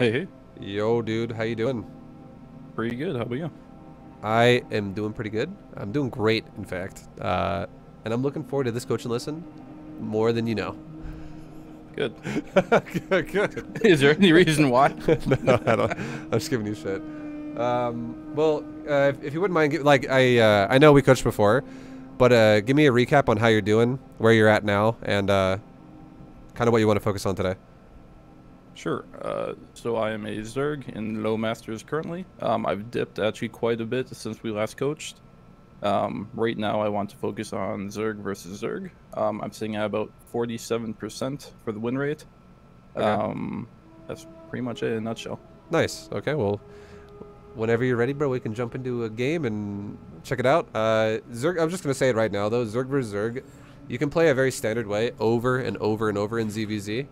Hey, hey. Yo, dude, how you doing? Pretty good. How about you? I am doing pretty good. I'm doing great, in fact. Uh, and I'm looking forward to this coach and listen more than you know. Good. good, good. Is there any reason why? no, I don't. I'm just giving you shit. Um, well, uh, if, if, you wouldn't mind, give, like I, uh, I know we coached before, but uh, give me a recap on how you're doing, where you're at now, and uh, kind of what you want to focus on today. Sure. Uh, so I am a Zerg in low masters currently. Um, I've dipped actually quite a bit since we last coached. Um, right now, I want to focus on Zerg versus Zerg. Um, I'm sitting at about 47% for the win rate. Okay. Um, that's pretty much it in a nutshell. Nice. Okay. Well, whenever you're ready, bro, we can jump into a game and check it out. Uh, Zerg. I'm just gonna say it right now, though. Zerg versus Zerg. You can play a very standard way over and over and over in ZVZ,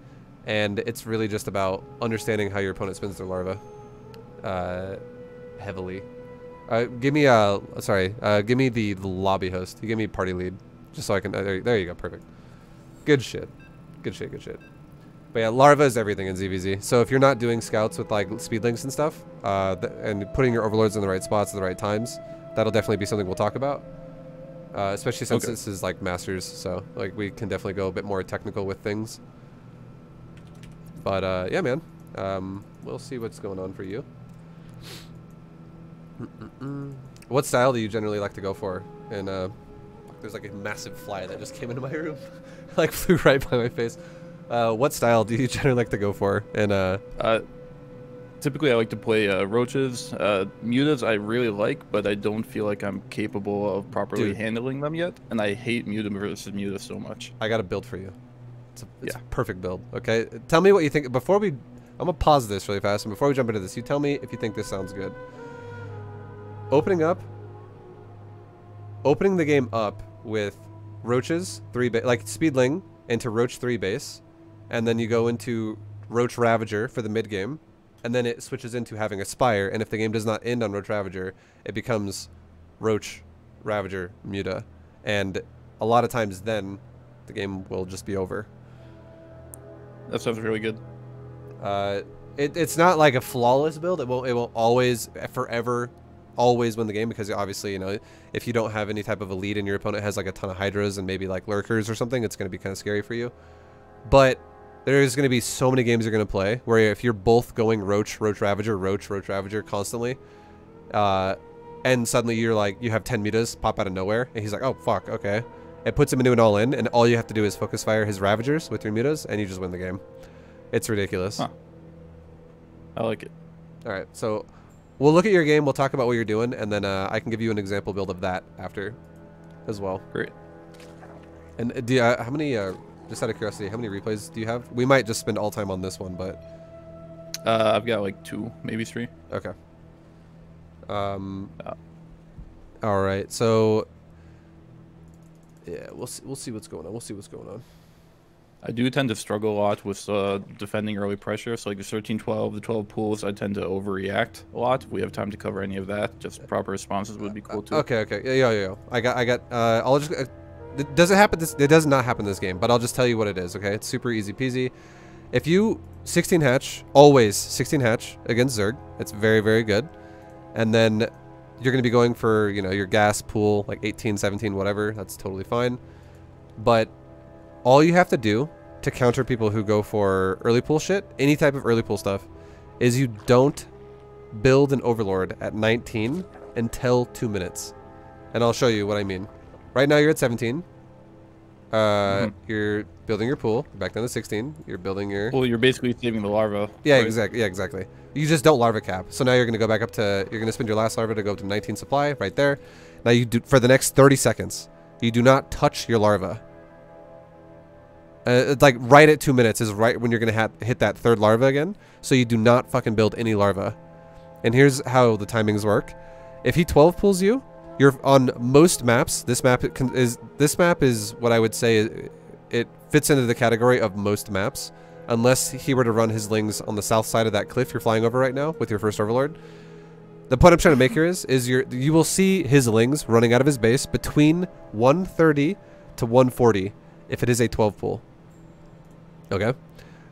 and it's really just about understanding how your opponent spins their larva. Uh, heavily. Uh, give me a sorry. Uh, give me the, the lobby host. You give me party lead, just so I can. Uh, there, there you go. Perfect. Good shit. Good shit. Good shit. But yeah, larva is everything in ZVZ. So if you're not doing scouts with like speedlings and stuff, uh, and putting your overlords in the right spots at the right times, that'll definitely be something we'll talk about. Uh, especially since okay. this is like masters, so like we can definitely go a bit more technical with things. But uh, yeah, man, um, we'll see what's going on for you. Mm -mm. What style do you generally like to go for? And uh, there's like a massive fly that just came into my room, like flew right by my face. Uh, what style do you generally like to go for? And uh, uh typically I like to play uh, roaches. Uh, mutas I really like, but I don't feel like I'm capable of properly Dude. handling them yet. And I hate muta versus muta so much. I got a build for you. It's a, it's yeah. a perfect build. Okay, tell me what you think before we. I'm gonna pause this really fast, and before we jump into this, you tell me if you think this sounds good opening up, opening the game up with roaches three like speedling into roach three base, and then you go into roach ravager for the mid game, and then it switches into having a spire. And if the game does not end on roach ravager, it becomes roach ravager muta, and a lot of times then the game will just be over. That sounds really good. Uh, it, it's not like a flawless build. It won't. It will always forever always win the game because obviously, you know, if you don't have any type of a lead and your opponent has like a ton of Hydras and maybe like Lurkers or something, it's going to be kind of scary for you. But there's going to be so many games you're going to play where if you're both going Roach, Roach Ravager, Roach, Roach Ravager constantly, uh, and suddenly you're like, you have 10 mutas pop out of nowhere, and he's like, oh, fuck, okay. It puts him into an all-in, and all you have to do is focus fire his Ravagers with your mutas, and you just win the game. It's ridiculous. Huh. I like it. All right, so We'll look at your game. We'll talk about what you're doing, and then uh, I can give you an example build of that after, as well. Great. And uh, do you, uh, how many? Uh, just out of curiosity, how many replays do you have? We might just spend all time on this one, but. Uh, I've got like two, maybe three. Okay. Um. All right. So. Yeah, we'll see. We'll see what's going on. We'll see what's going on. I do tend to struggle a lot with uh, defending early pressure. So like the 13-12, the 12 pools, I tend to overreact a lot. If we have time to cover any of that, just proper responses would be cool too. Okay, okay, yeah, yeah, yeah. I got, I got. Uh, I'll just. Uh, does it happen? This it does not happen this game, but I'll just tell you what it is. Okay, it's super easy peasy. If you 16 hatch, always 16 hatch against Zerg. It's very, very good. And then you're going to be going for you know your gas pool like 18, 17, whatever. That's totally fine. But all you have to do to counter people who go for early pool shit, any type of early pool stuff, is you don't build an overlord at 19 until 2 minutes. And I'll show you what I mean. Right now you're at 17. Uh, mm -hmm. You're building your pool. Back down to 16. You're building your... Well, you're basically saving the larva. Yeah, right? exactly. Yeah, exactly. You just don't larva cap. So now you're going to go back up to... You're going to spend your last larva to go up to 19 supply right there. Now you do... For the next 30 seconds, you do not touch your larva uh, it's like right at two minutes is right when you're going to hit that third larva again. So you do not fucking build any larva. And here's how the timings work. If he 12 pools you, you're on most maps. This map is this map is what I would say it fits into the category of most maps. Unless he were to run his lings on the south side of that cliff you're flying over right now with your first overlord. The point I'm trying to make here is, is you you will see his lings running out of his base between 130 to 140 if it is a 12 pool. Okay.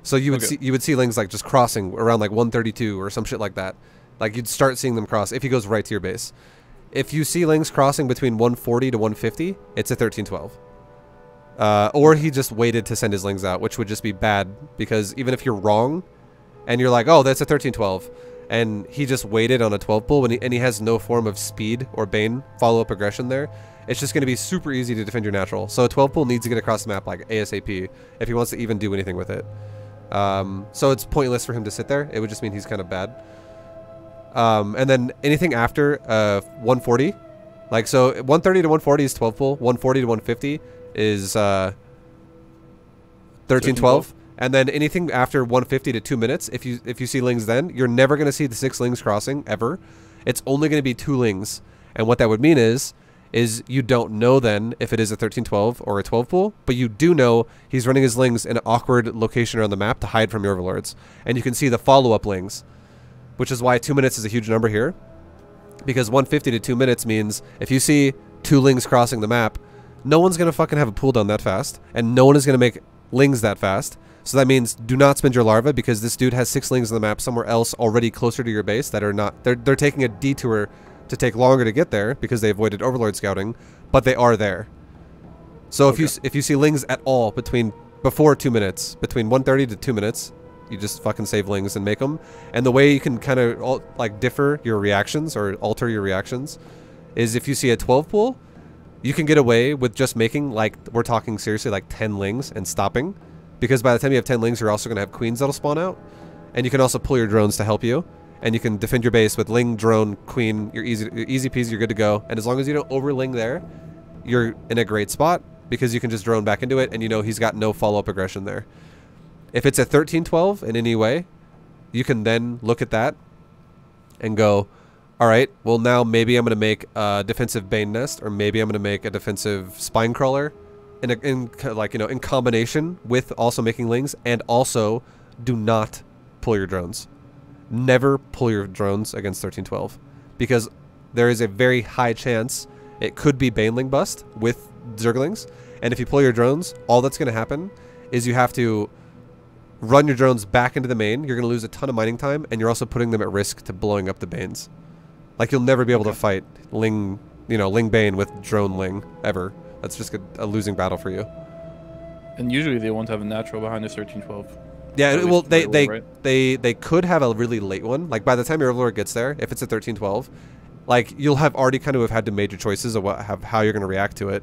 So you would Okay. see you would see Lings like just crossing around like 132 or some shit like that. Like you'd start seeing them cross if he goes right to your base. If you see Lings crossing between 140 to 150, it's a 1312. Uh, or he just waited to send his Lings out, which would just be bad because even if you're wrong, and you're like, oh, that's a 1312, and he just waited on a 12 pool when he, and he has no form of speed or Bane follow up aggression there, it's just going to be super easy to defend your natural. So a 12 pool needs to get across the map like ASAP if he wants to even do anything with it. Um, so it's pointless for him to sit there. It would just mean he's kind of bad. Um, and then anything after uh, 140, like so 130 to 140 is 12 pool, 140 to 150 is uh, 13 12. And then anything after 150 to 2 minutes, if you if you see lings then, you're never going to see the six lings crossing ever. It's only going to be two lings. And what that would mean is is you don't know then if it is a 13 12 or a 12 pool, but you do know he's running his lings in an awkward location around the map to hide from your overlords. And you can see the follow-up lings, which is why 2 minutes is a huge number here. Because 150 to 2 minutes means if you see two lings crossing the map, no one's going to fucking have a pool down that fast, and no one is going to make lings that fast. So that means do not spend your larva because this dude has six lings on the map somewhere else already closer to your base that are not they're they're taking a detour to take longer to get there because they avoided overlord scouting, but they are there. So if you if you see lings at all between before 2 minutes, between 130 to 2 minutes, you just fucking save lings and make them. And the way you can kind of like differ your reactions or alter your reactions is if you see a 12 pool, you can get away with just making like we're talking seriously like 10 lings and stopping because by the time you have 10 lings you're also going to have queens that'll spawn out and you can also pull your drones to help you and you can defend your base with ling drone queen you're easy you're easy peasy you're good to go and as long as you don't overling there you're in a great spot because you can just drone back into it and you know he's got no follow-up aggression there. If it's a 13-12 in any way you can then look at that and go all right, well now maybe I'm going to make a defensive Bane Nest, or maybe I'm going to make a defensive Spine Crawler, in, a, in like you know in combination with also making lings, and also do not pull your drones. Never pull your drones against 1312, because there is a very high chance it could be Baneling bust with Zerglings, and if you pull your drones, all that's going to happen is you have to run your drones back into the main. You're going to lose a ton of mining time, and you're also putting them at risk to blowing up the Banes. Like you'll never be able to fight Ling, you know, Ling Bane with drone Ling ever. That's just a, a losing battle for you. And usually they won't have a natural behind the 1312. Yeah, well, they they right? they they could have a really late one. Like by the time your overlord gets there, if it's a thirteen twelve, like you'll have already kind of have had to major choices of what have how you're going to react to it.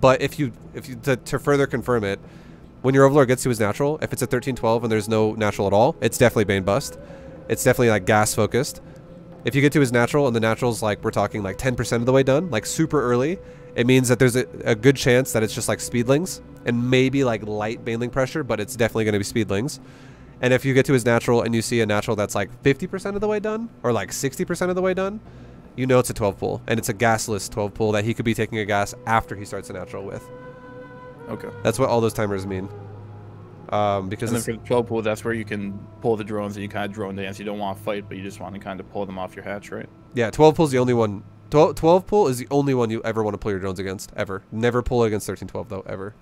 But if you if you to, to further confirm it, when your overlord gets to his natural, if it's a thirteen twelve and there's no natural at all, it's definitely bane bust. It's definitely like gas focused. If you get to his natural and the natural's like we're talking like 10% of the way done, like super early, it means that there's a, a good chance that it's just like speedlings and maybe like light baneling pressure, but it's definitely going to be speedlings. And if you get to his natural and you see a natural that's like 50% of the way done or like 60% of the way done, you know it's a 12 pool and it's a gasless 12 pool that he could be taking a gas after he starts a natural with. Okay. That's what all those timers mean. Um, because And then for the 12 pool, that's where you can pull the drones and you kind of drone dance. You don't want to fight, but you just want to kind of pull them off your hatch, right? Yeah, 12 pool is the only one. 12, 12 pool is the only one you ever want to pull your drones against, ever. Never pull against 13 12, though, ever.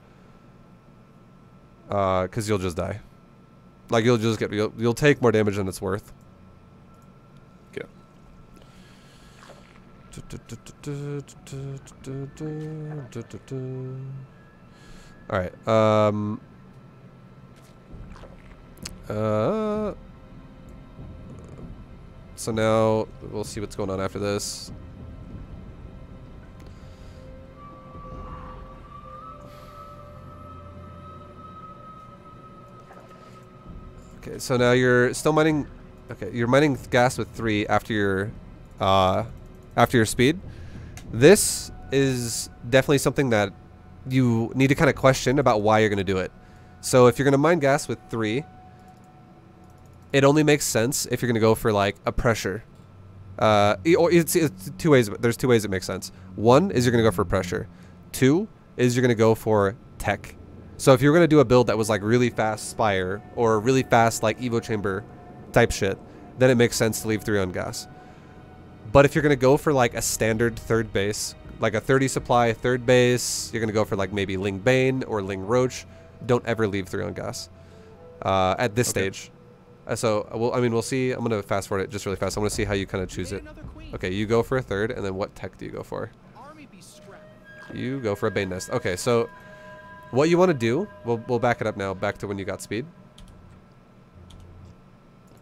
Because you'll just die. Like, you'll just get. You'll, you'll take more damage than it's worth. Okay. Alright, um. Uh. So now we'll see what's going on after this. Okay, so now you're still mining. Okay, you're mining gas with three after your, uh, after your speed. This is definitely something that you need to kind of question about why you're going to do it. So if you're going to mine gas with three, it only makes sense if you're going to go for like a pressure. Uh, or it's, it's two ways. There's two ways it makes sense. One is you're going to go for pressure. Two is you're going to go for tech. So if you're going to do a build that was like really fast Spire or really fast like Evo Chamber type shit, then it makes sense to leave three on gas. But if you're going to go for like a standard third base, like a 30 supply third base, you're going to go for like maybe Ling Bane or Ling Roach, don't ever leave three on gas. uh, at this Okay. stage. Uh, so, uh, well, I mean, we'll see. I'm gonna fast forward it just really fast. I want to see how you kind of choose it. Okay, you go for a third, and then what tech do you go for? You go for a Bane Nest. Okay, so what you want to do, we'll, we'll back it up now, back to when you got speed.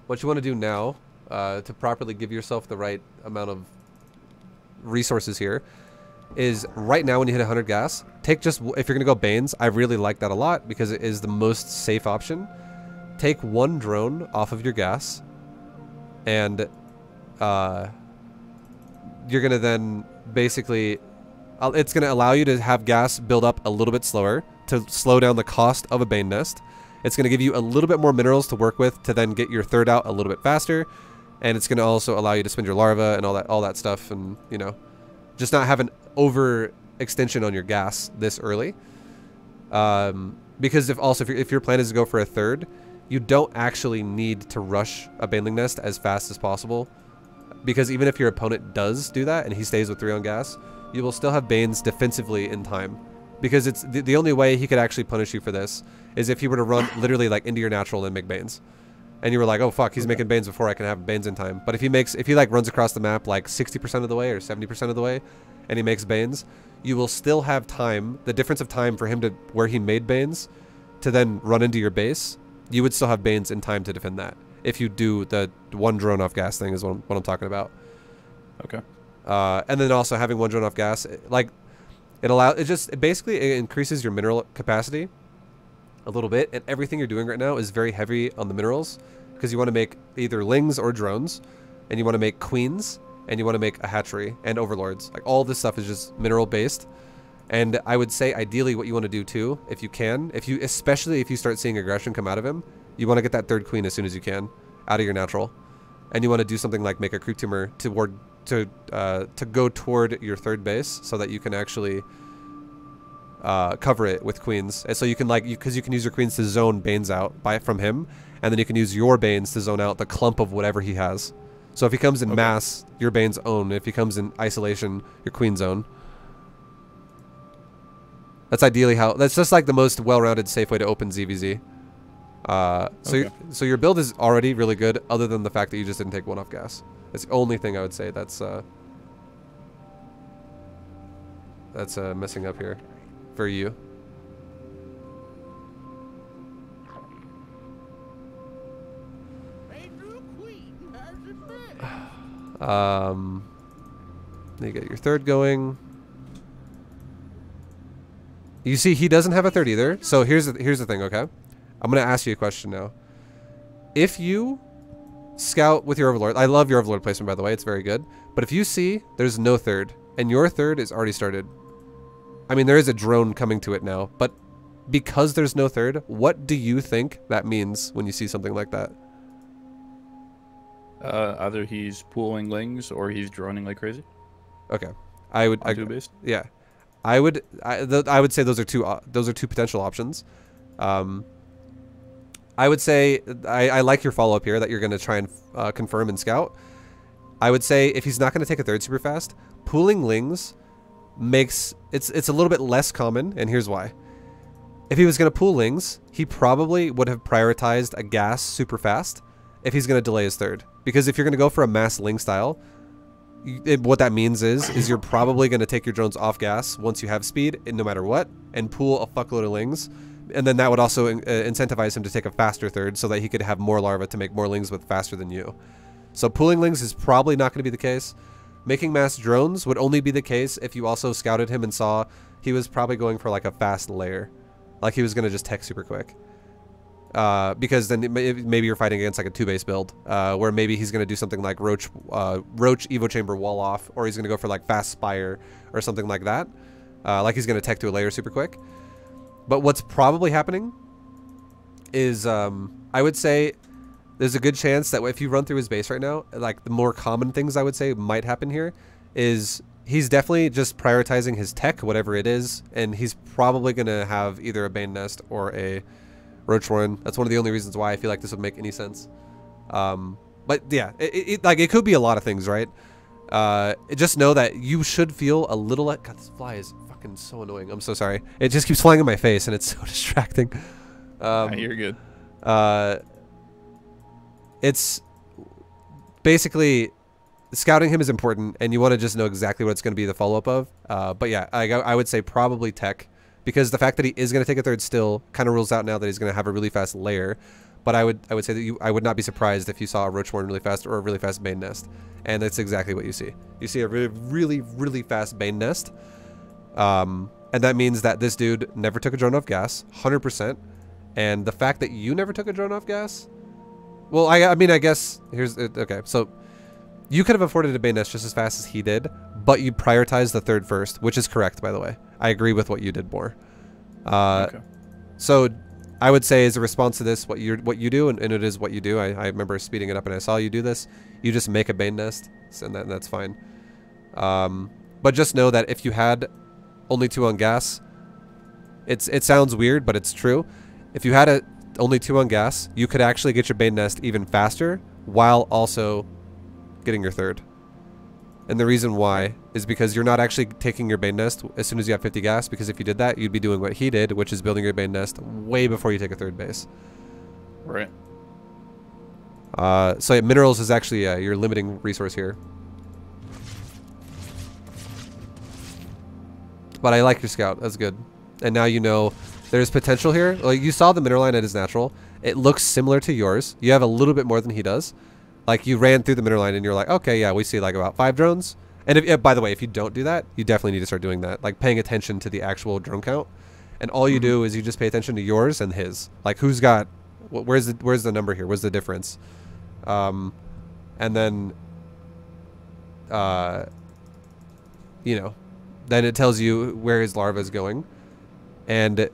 What you want to do now, uh, to properly give yourself the right amount of resources here, is right now when you hit 100 gas, take just, if you're going to go Banes, I really like that a lot because it is the most safe option. Take one drone off of your gas, and uh, you're to then basically uh, it's to allow you to have gas build up a little bit slower to slow down the cost of a Bane Nest. It's to give you a little bit more minerals to work with to then get your third out a little bit faster. And it's to also allow you to spend your larva and all that all that stuff and, you know, just not have an over extension on your gas this early. Um, because if also if, if your plan is to go for a third, you don't actually need to rush a Baneling Nest as fast as possible. Because even if your opponent does do that and he stays with 3 on gas, you will still have Banes defensively in time. Because it's the, the only way he could actually punish you for this is if he were to run literally like into your natural and make Banes. And you were like, oh fuck, he's making Banes before I can have Banes in time. But if he makes, if he like runs across the map like 60% of the way or 70% of the way, and he makes Banes, you will still have time, the difference of time for him to where he made Banes, to then run into your base, you would still have Banes in time to defend that. If you do the one drone off gas thing is what I'm, what I'm talking about. Okay. Uh, and then also having one drone off gas, it- like it allows it just it basically it increases your mineral capacity a little bit, and everything you're doing right now is very heavy on the minerals because you want to make either lings or drones, and you want to make queens, and you want to make a hatchery and overlords. Like all this stuff is just mineral based. And I would say ideally what you want to do too, if you can, if you especially if you start seeing aggression come out of him, you want to get that third queen as soon as you can out of your natural. And you want to do something like make a creep tumor toward to uh, to go toward your third base so that you can actually uh, cover it with queens. And so you can like you because you can use your queens to zone Banes out by from him, and then you can use your Banes to zone out the clump of whatever he has. So if he comes in Okay. mass, your Bane's own. If he comes in isolation, your Queen's own. That's ideally how. That's just like the most well-rounded, safe way to open ZVZ. Uh, so your, Okay. so your build is already really good, other than the fact that you just didn't take one off gas. That's the only thing I would say that's uh, that's uh, messing up here for you. Um, you get your third going. You see, he doesn't have a third either. So here's the, here's the thing, okay? I'm gonna ask you a question now. If you scout with your overlord, I love your overlord placement by the way, it's very good. But if you see there's no third and your third is already started, I mean there is a drone coming to it now, but because there's no third, what do you think that means when you see something like that? Uh, either he's pooling lings or he's droning like crazy. Okay, I would. I. Yeah, I would. I, I would say those are two. Uh, those are two potential options. Um, I would say I, I like your follow up here that you're going to try and uh, confirm and scout. I would say if he's not going to take a third super fast, pooling lings makes it's it's a little bit less common, and here's why. If he was going to pool lings, he probably would have prioritized a gas super fast if he's going to delay his third. Because if you're going to go for a mass ling style, it, what that means is is you're probably going to take your drones off gas once you have speed, no matter what, and pool a fuckload of lings, and then that would also uh, incentivize him to take a faster third, so that he could have more larva to make more lings with faster than you. So pooling lings is probably not going to be the case. Making mass drones would only be the case if you also scouted him and saw he was probably going for like a fast lair, like he was going to just tech super quick. Uh, because then may- maybe you're fighting against like a two base build, uh, where maybe he's gonna do something like Roach, uh, Roach Evo Chamber wall off, or he's gonna go for like Fast Spire or something like that. Uh, like he's gonna tech to a lair super quick. But what's probably happening is, um, I would say, there's a good chance that if you run through his base right now, like the more common things I would say might happen here, is he's definitely just prioritizing his tech, whatever it is, and he's probably gonna have either a Bane Nest or a Roach Warren. That's one of the only reasons why I feel like this would make any sense. Um, but yeah, it, it, like it could be a lot of things, right? Uh, just know that you should feel a little. God, this fly is fucking so annoying. I'm so sorry. It just keeps flying in my face, and it's so distracting. Um, Nah, you're good. Uh, it's basically scouting him is important, and you want to just know exactly what it's going to be the follow up of. Uh, but yeah, I, I would say probably tech because the fact that he is going to take a third still kind of rules out now that he's going to have a really fast lair. But I would I would say that you I would not be surprised if you saw a Roach Warren really fast or a really fast Bane nest, and that's exactly what you see. You see a really really really fast Bane nest, um, and that means that this dude never took a drone off gas, hundred percent. And the fact that you never took a drone off gas, well, I I mean I guess here's okay. So you could have afforded a Bane nest just as fast as he did, but you prioritized the third first, which is correct by the way. I agree with what you did more. Uh, okay. So I would say as a response to this, what you what you do, and, and, it is what you do. I, I remember speeding it up and I saw you do this. You just make a bane nest, and that, that's fine. Um, but just know that if you had only two on gas, it's it sounds weird, but it's true. If you had a, only two on gas, you could actually get your bane nest even faster while also getting your third. And the reason why is because you're not actually taking your Bane Nest as soon as you have 50 gas, because if you did that, you'd be doing what he did, which is building your Bane Nest way before you take a third base. Right. Uh, so yeah, minerals is actually uh, your limiting resource here. But I like your scout. That's good. And now you know there's potential here. Like you saw the mineral line at his natural. It looks similar to yours. You have a little bit more than he does. Like you ran through the mineral line and you're like, okay, yeah, we see like about five drones. And if, by the way, if you don't do that, you definitely need to start doing that. Like paying attention to the actual drone count. And all you mm-hmm. do is you just pay attention to yours and his. Like who's got, where's the where's the number here? Where's the difference? Um, and then, uh, you know, then it tells you where his larva is going, and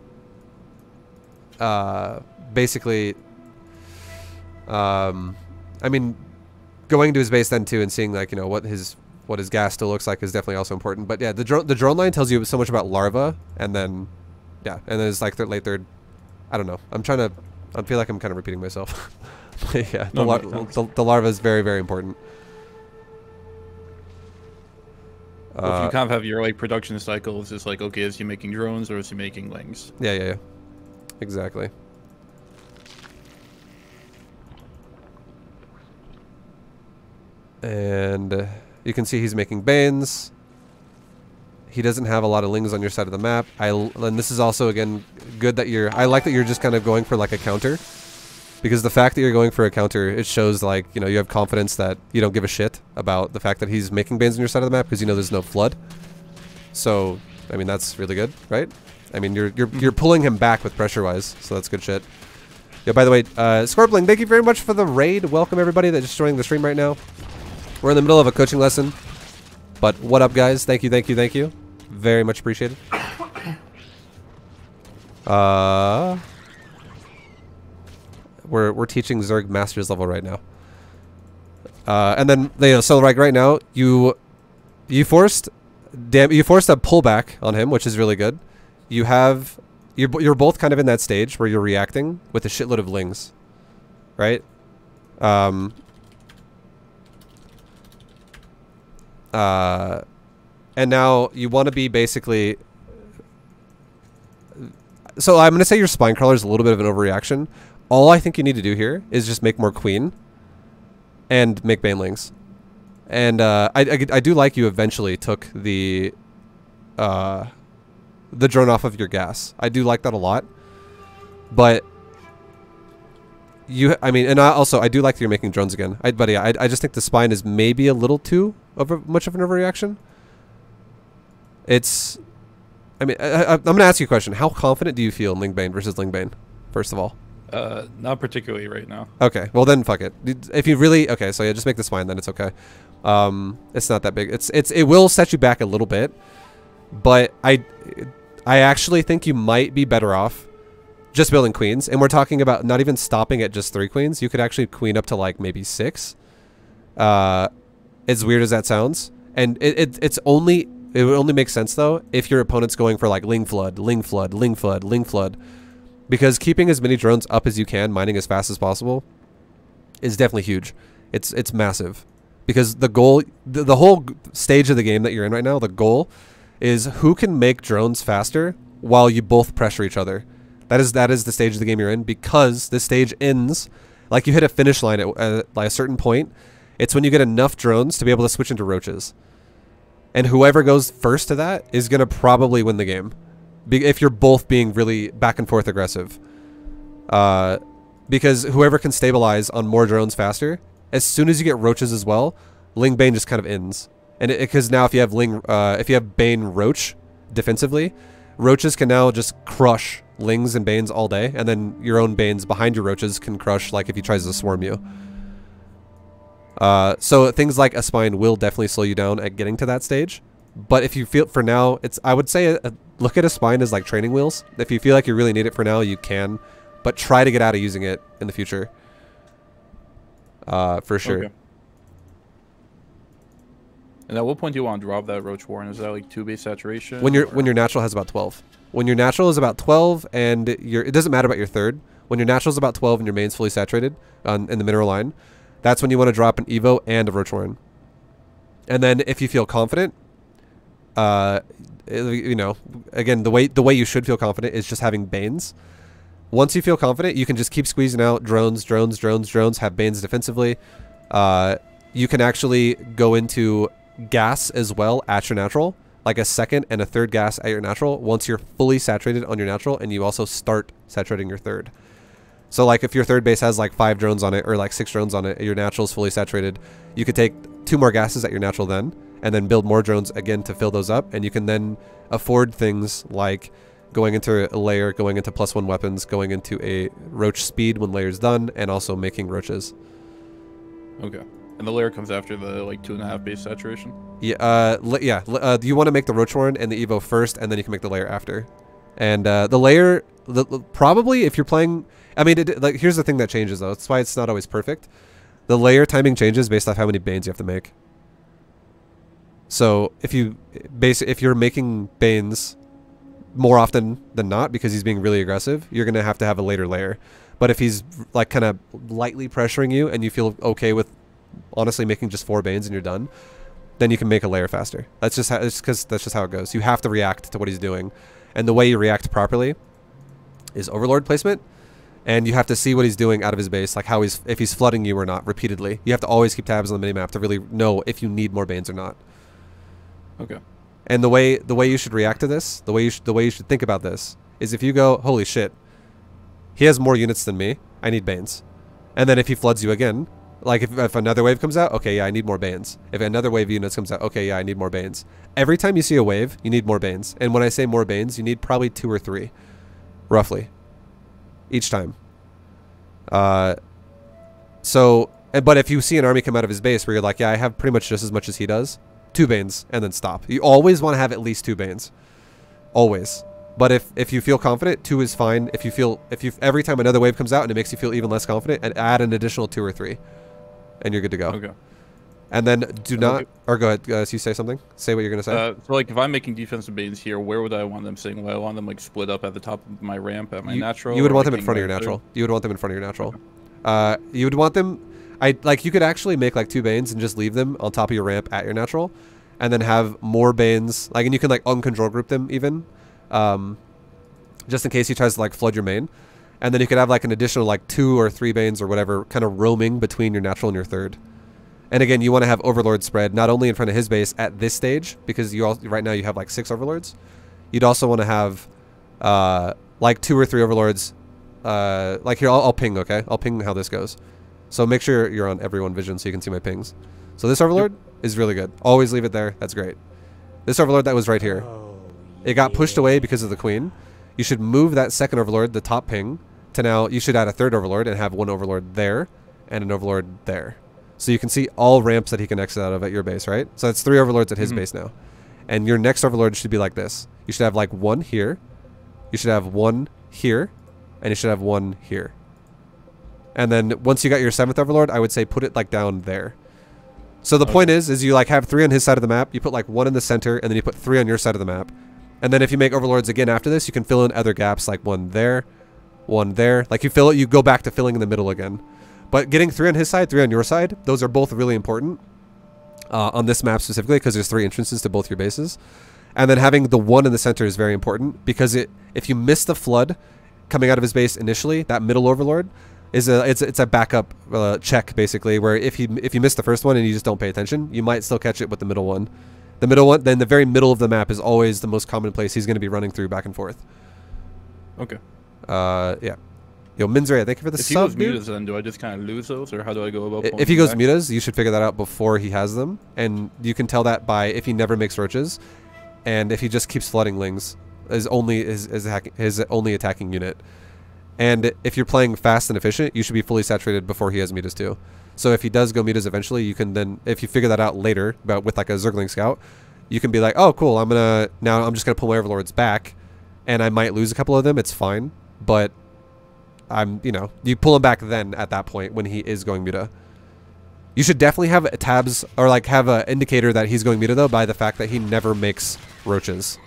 uh, basically, um, I mean, going to his base then too and seeing like you know what his what his gas still looks like is definitely also important. But yeah, the drone the drone line tells you so much about larva, and then yeah, and then it's like third, late third. I don't know. I'm trying to. I feel like I'm kind of repeating myself. yeah, the, no, lar the, the, larva is very very important. Well, if you uh, kind of have your like production cycles, it's like okay, is he making drones or is he making lings? Yeah, yeah, yeah. Exactly. And you can see he's making banes. He doesn't have a lot of lings on your side of the map. I and this is also again good that you're. I like that you're just kind of going for like a counter, because the fact that you're going for a counter it shows like you know you have confidence that you don't give a shit about the fact that he's making banes on your side of the map because you know there's no flood. So I mean that's really good, right? I mean you're you're you're pulling him back with pressure wise, so that's good shit. Yeah. By the way, uh, Scorpling, thank you very much for the raid. Welcome everybody that's just joining the stream right now. We're in the middle of a coaching lesson. But what up, guys? Thank you, thank you, thank you. Very much appreciated. Uh, we're we're teaching Zerg Masters level right now. Uh, and then you know, so like right now, you you forced damn you forced a pullback on him, which is really good. You have you're you're both kind of in that stage where you're reacting with a shitload of lings, right? Um, Uh, and now you want to be basically. So I'm going to say your spine crawler is a little bit of an overreaction. All I think you need to do here is just make more queen and make banelings. And uh, I, I, I, do like you eventually took the uh, the drone off of your gas. I do like that a lot. But you, I mean, and I also I do like that you're making drones again. I, but yeah, I, I just think the spine is maybe a little too over much of an overreaction. It's, I mean, I, am gonna ask you a question. How confident do you feel in Ling Lingbane versus Lingbane? First of all. Uh, not particularly right now. Okay, well then, fuck it. If you really, okay, so yeah, just make the spine. Then it's okay. Um, it's not that big. It's it's it will set you back a little bit, but I, I actually think you might be better off just building queens. And we're talking about not even stopping at just three queens. You could actually queen up to like maybe six. Uh, as weird as that sounds. And it, it it's only it would only make sense though if your opponent's going for like Ling Flood, Ling Flood, Ling Flood, Ling Flood. Because keeping as many drones up as you can, mining as fast as possible, is definitely huge. It's it's massive. Because the goal the, the whole stage of the game that you're in right now, the goal is who can make drones faster while you both pressure each other. That is that is the stage of the game you're in because this stage ends like you hit a finish line at uh, like a certain point. It's when you get enough drones to be able to switch into roaches, and whoever goes first to that is gonna probably win the game, be- if you're both being really back and forth aggressive. Uh, because whoever can stabilize on more drones faster, as soon as you get roaches as well, Ling Bane just kind of ends. And because now if you have Ling, uh, if you have Bane Roach defensively, roaches can now just crush Lings and Banes all day, and then your own Banes behind your roaches can crush like if he tries to swarm you. Uh, so things like a spine will definitely slow you down at getting to that stage. But if you feel for now, it's I would say a, look at a spine as like training wheels. If you feel like you really need it for now, you can, but try to get out of using it in the future. Uh, for sure. Okay. And at what point do you want to drop that Roach Warren? Is that like two base saturation? When your when your natural has about twelve. When your natural is about twelve, and your it doesn't matter about your third. When your natural is about twelve and your main's fully saturated on in the mineral line, that's when you want to drop an Evo and a Roach Warren. And then if you feel confident, uh, you know, again the way the way you should feel confident is just having Banes. Once you feel confident, you can just keep squeezing out drones, drones, drones, drones. Have Banes defensively. Uh, you can actually go into gas as well at your natural, like a second and a third gas at your natural once you're fully saturated on your natural and you also start saturating your third. So like if your third base has like five drones on it or like six drones on it, your natural is fully saturated, you could take two more gases at your natural then and then build more drones again to fill those up and you can then afford things like going into a lair, going into plus one weapons, going into a roach speed when lair's done, and also making roaches. Okay. And the lair comes after the like two and a half base saturation. Yeah, uh, yeah. Uh, you want to make the Roach Warren and the Evo first, and then you can make the lair after. And uh, the lair, the, probably if you're playing, I mean, it, like here's the thing that changes though. That's why it's not always perfect. The lair timing changes based off how many banes you have to make. So if you base, if you're making banes more often than not because he's being really aggressive, you're gonna have to have a later lair. But if he's like kind of lightly pressuring you and you feel okay with honestly making just four banes and you're done, then you can make a lair faster. That's just how, it's because that's just how it goes. You have to react to what he's doing, and the way you react properly is overlord placement, and you have to see what he's doing out of his base, like how he's if he's flooding you or not repeatedly. You have to always keep tabs on the minimap to really know if you need more banes or not. Okay. And the way the way you should react to this, the way you the way you should think about this is if you go, holy shit, he has more units than me. I need banes. And then if he floods you again, like if, if another wave comes out, okay, yeah, I need more banes. If another wave units comes out, okay, yeah, I need more banes. Every time you see a wave, you need more banes. And when I say more banes, you need probably two or three, roughly, each time. Uh, so, but if you see an army come out of his base where you're like, yeah, I have pretty much just as much as he does, two banes, and then stop. You always want to have at least two banes. Always. But if, if you feel confident, two is fine. If you feel, if you, every time another wave comes out and it makes you feel even less confident, and add an additional two or three and you're good to go. Okay. And then do not, or go ahead. Uh, so you say something. Say what you're gonna say. Uh, so like, if I'm making defensive banes here, where would I want them sitting? Would I want them like split up at the top of my ramp at my you, natural? You would want them in front of your natural. Through? You would want them in front of your natural. Okay. Uh, you would want them. I like you could actually make like two banes and just leave them on top of your ramp at your natural, and then have more banes. Like, and you can like uncontrol group them even, um, just in case he tries to like flood your main and then you could have like an additional like two or three banes or whatever kind of roaming between your natural and your third. And again, you want to have overlord spread not only in front of his base at this stage because you all right now you have like six overlords. You'd also want to have uh, like two or three overlords. Uh, like here, I'll, I'll ping. Okay, I'll ping how this goes. So make sure you're on everyone vision so you can see my pings. So this overlord yep. is really good. Always leave it there. That's great. This overlord that was right here. Oh, it got pushed away because of the queen. You should move that second overlord, the top ping, to now you should add a third overlord and have one overlord there and an overlord there. So you can see all ramps that he can exit out of at your base, right? So that's three overlords at his mm-hmm. base now. And your next overlord should be like this. You should have like one here. You should have one here. And you should have one here. And then once you got your seventh overlord, I would say put it like down there. So the okay. point is, is you like have three on his side of the map. You put like one in the center, and then you put three on your side of the map. And then if you make overlords again after this, you can fill in other gaps like one there, one there. Like you fill it, you go back to filling in the middle again. But getting three on his side, three on your side, those are both really important uh, on this map specifically because there's three entrances to both your bases. And then having the one in the center is very important because it if you miss the flood coming out of his base initially, that middle overlord, is a it's it's a backup uh, check basically. Where if you if you miss the first one and you just don't pay attention, you might still catch it with the middle one. The middle one, then the very middle of the map is always the most common place he's going to be running through back and forth. Okay. Uh, yeah. Yo, Minzray, thank you for the If he goes mutas, then do I just kind of lose those, or how do I go about? If he goes back? mutas, you should figure that out before he has them, and you can tell that by if he never makes roaches, and if he just keeps flooding lings, is only his his, hack, his only attacking unit. And if you're playing fast and efficient, you should be fully saturated before he has mutas too. So if he does go mutas eventually, you can then, if you figure that out later, but with like a Zergling scout, you can be like, oh cool, I'm gonna now I'm just gonna pull my overlords back, and I might lose a couple of them. It's fine, but I'm you know you pull him back then at that point when he is going muta. You should definitely have tabs or like have an indicator that he's going muta though by the fact that he never makes roaches.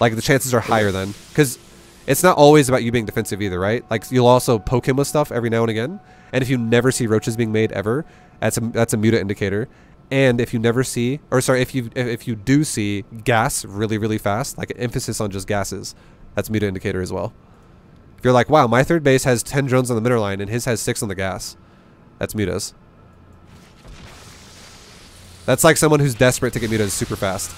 Like the chances are higher then, because it's not always about you being defensive either, right? Like you'll also poke him with stuff every now and again, and if you never see roaches being made ever, that's a that's a muta indicator. And if you never see, or sorry, if you if you do see gas really really fast, like emphasis on just gases, that's muta indicator as well. You're like, wow, my third base has 10 drones on the middle line and his has 6 on the gas. That's mutas. That's like someone who's desperate to get mutas super fast.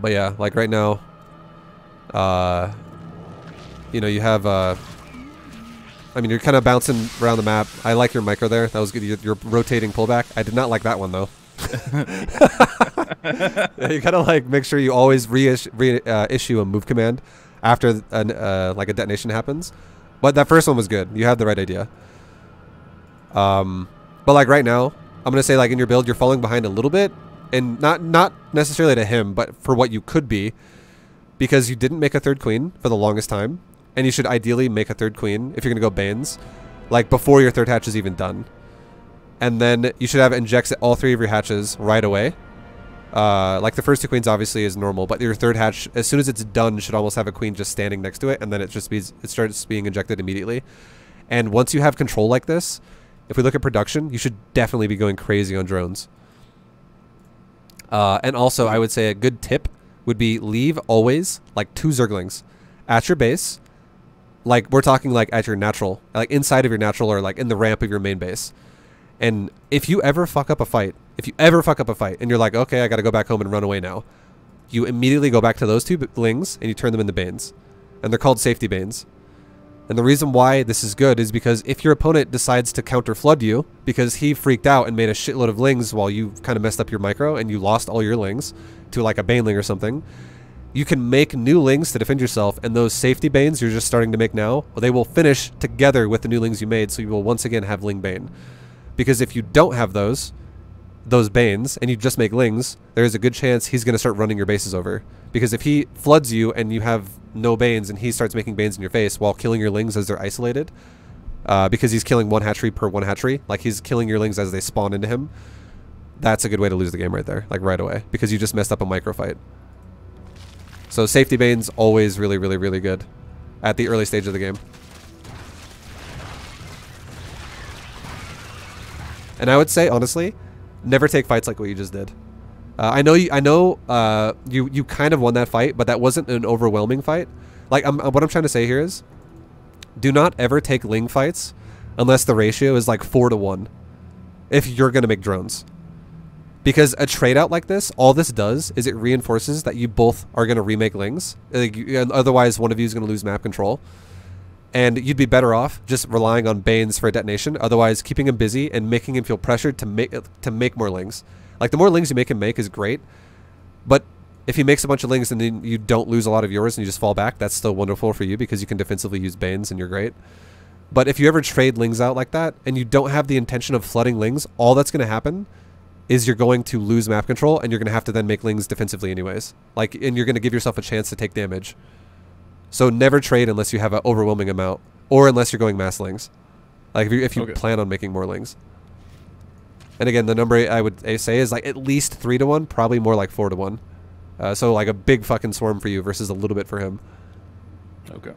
but yeah, like right now, uh, you know, you have, uh, I mean, you're kind of bouncing around the map. I like your micro there. That was good. Your, your rotating pullback. I did not like that one though. yeah, you gotta like make sure you always reissue, re, uh, issue a move command after an, uh, like a detonation happens. But that first one was good. You had the right idea. Um, but like right now, I'm gonna say like in your build, you're falling behind a little bit, and not not necessarily to him, but for what you could be, because you didn't make a third queen for the longest time, and you should ideally make a third queen if you're gonna go Banes, like before your third hatch is even done, and then you should have injects at all three of your hatches right away. Uh, like the first two queens obviously is normal, but your third hatch, as soon as it's done, should almost have a queen just standing next to it, and then it just be it starts being injected immediately. And once you have control like this, if we look at production, you should definitely be going crazy on drones. Uh, and also, I would say a good tip would be leave always like two Zerglings at your base. Like we're talking like at your natural, like inside of your natural or like in the ramp of your main base. And if you ever fuck up a fight, if you ever fuck up a fight and you're like, okay, I got to go back home and run away now, you immediately go back to those two b- lings and you turn them into banes. And they're called safety banes. And the reason why this is good is because if your opponent decides to counter flood you because he freaked out and made a shitload of lings while you kind of messed up your micro and you lost all your lings to like a baneling or something, you can make new lings to defend yourself and those safety banes you're just starting to make now, they will finish together with the new lings you made so you will once again have ling bane. Because if you don't have those, those banes and you just make lings, there's a good chance he's going to start running your bases over. Because if he floods you and you have no banes and he starts making banes in your face while killing your lings as they're isolated, uh, because he's killing one hatchery per one hatchery, like he's killing your lings as they spawn into him, that's a good way to lose the game right there, like right away, because you just messed up a micro fight. So safety banes always really, really, really good at the early stage of the game. And I would say honestly, never take fights like what you just did. Uh, I know you. I know uh, you. You kind of won that fight, but that wasn't an overwhelming fight. Like, I'm, what I'm trying to say here is, do not ever take Ling fights unless the ratio is like four to one. If you're gonna make drones, because a trade out like this, all this does is it reinforces that you both are gonna remake Lings. Like, you- otherwise, one of you is gonna lose map control and you'd be better off just relying on Banes for a detonation. Otherwise, keeping him busy and making him feel pressured to make to make more lings. Like the more lings you make him make is great, but if he makes a bunch of lings and then you don't lose a lot of yours and you just fall back, that's still wonderful for you because you can defensively use Banes and you're great. But if you ever trade lings out like that and you don't have the intention of flooding lings, all that's going to happen is you're going to lose map control and you're going to have to then make lings defensively anyways. Like and you're going to give yourself a chance to take damage. So never trade unless you have an overwhelming amount, or unless you're going mass lings. Like if you if you Okay. plan on making more lings. And again, the number I would say is like at least three to one, probably more like four to one. Uh, so like a big fucking swarm for you versus a little bit for him. Okay.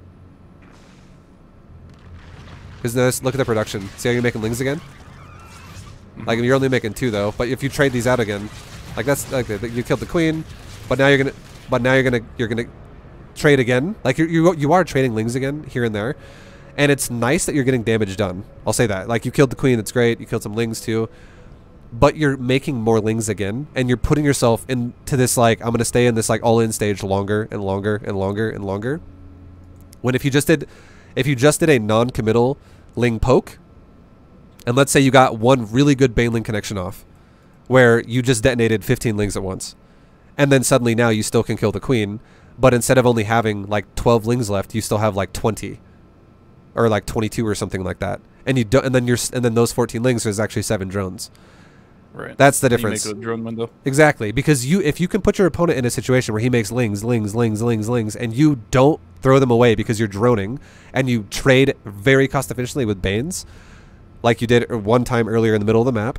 Because look at the production. See how you're making lings again? Like you're only making two though. But if you trade these out again, like that's like you killed the queen, but now you're gonna, but now you're gonna you're gonna trade again. Like you you you are trading lings again here and there, and it's nice that you're getting damage done. I'll say that. Like you killed the queen, it's great. You killed some lings too, but you're making more lings again, and you're putting yourself into this like I'm gonna stay in this like all in stage longer and longer and longer and longer. When if you just did, if you just did a non-committal ling poke, and let's say you got one really good Baneling connection off, where you just detonated 15 lings at once, and then suddenly now you still can kill the queen, but instead of only having like 12 lings left, you still have like 20, or like 22 or something like that, and you don't, and then you're, and then those 14 lings is actually seven drones. Right. That's the You difference. make a drone window. Exactly, because you if you can put your opponent in a situation where he makes lings, lings, lings, lings, lings, and you don't throw them away because you're droning, and you trade very cost efficiently with Banes, like you did one time earlier in the middle of the map,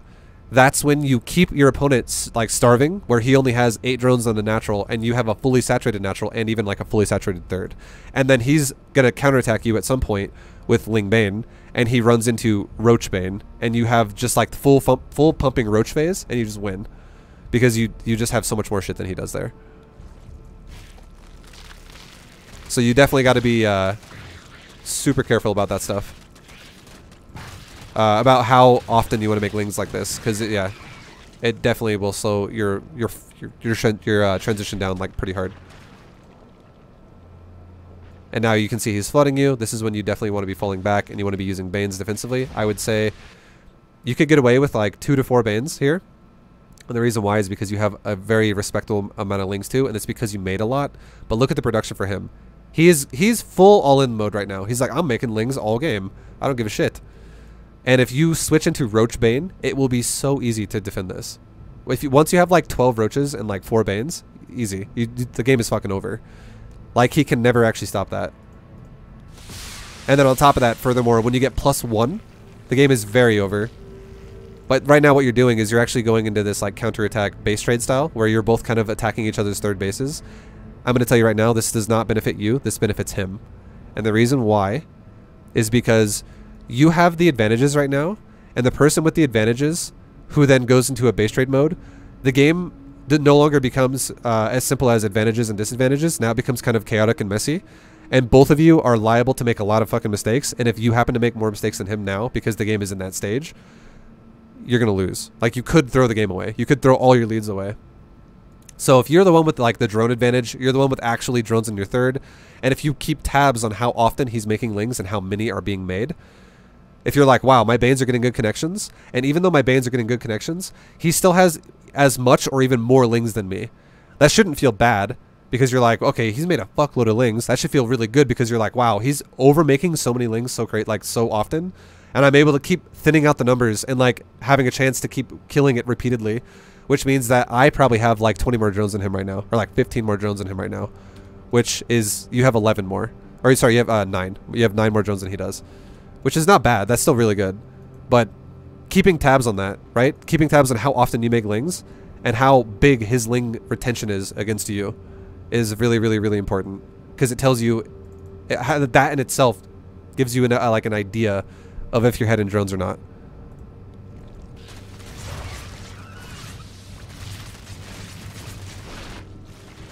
that's when you keep your opponent like starving, where he only has eight drones on the natural, and you have a fully saturated natural and even like a fully saturated third, and then he's gonna counterattack you at some point with Ling Bane, and he runs into Roach Bane, and you have just like full full pumping Roach phase, and you just win, because you you just have so much more shit than he does there. So you definitely got to be uh, super careful about that stuff. Uh, about how often you want to make lings like this, because yeah, it definitely will slow your your your your, your uh, transition down like pretty hard. And now you can see he's flooding you. This is when you definitely want to be falling back and you want to be using Banes defensively. I would say you could get away with like two to four Banes here. And the reason why is because you have a very respectable amount of lings too, and it's because you made a lot. But look at the production for him. He is he's full all in mode right now. He's like, I'm making lings all game. I don't give a shit. And if you switch into Roach Bane, it will be so easy to defend this. If you once you have like 12 roaches and like four banes, easy. You, the game is fucking over. Like he can never actually stop that. And then on top of that, furthermore, when you get plus one, the game is very over. But right now what you're doing is you're actually going into this like counterattack base trade style where you're both kind of attacking each other's third bases. I'm going to tell you right now, this does not benefit you. This benefits him. And the reason why is because you have the advantages right now, and the person with the advantages who then goes into a base trade mode, the game no longer becomes uh, as simple as advantages and disadvantages. Now it becomes kind of chaotic and messy. And both of you are liable to make a lot of fucking mistakes. And if you happen to make more mistakes than him now because the game is in that stage, you're going to lose. Like you could throw the game away. You could throw all your leads away. So if you're the one with like the drone advantage, you're the one with actually drones in your third. And if you keep tabs on how often he's making lings and how many are being made, if you're like, wow, my Banes are getting good connections, and even though my Banes are getting good connections, he still has as much or even more lings than me. That shouldn't feel bad because you're like, okay, he's made a fuckload of lings. That should feel really good because you're like, wow, he's over making so many lings so great, like so often, and I'm able to keep thinning out the numbers and like having a chance to keep killing it repeatedly, which means that I probably have like 20 more drones than him right now, or like 15 more drones than him right now, which is you have 11 more, or sorry, you have uh, nine. You have nine more drones than he does which is not bad. That's still really good. But keeping tabs on that, right? Keeping tabs on how often you make lings and how big his ling retention is against you is really, really, really important because it tells you it, that in itself gives you an, uh, like an idea of if you're heading drones or not.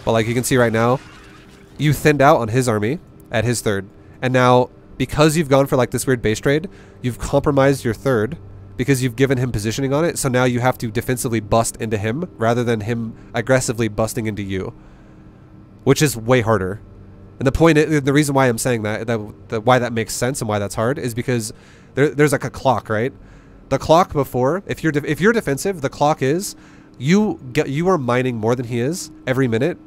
But like you can see right now, you thinned out on his army at his third, and now because you've gone for like this weird base trade, you've compromised your third because you've given him positioning on it. So now you have to defensively bust into him rather than him aggressively busting into you, which is way harder. And the point, the reason why I'm saying that, that, that why that makes sense and why that's hard is because there, there's like a clock, right? The clock before, if you're if you're defensive, the clock is you get you are mining more than he is every minute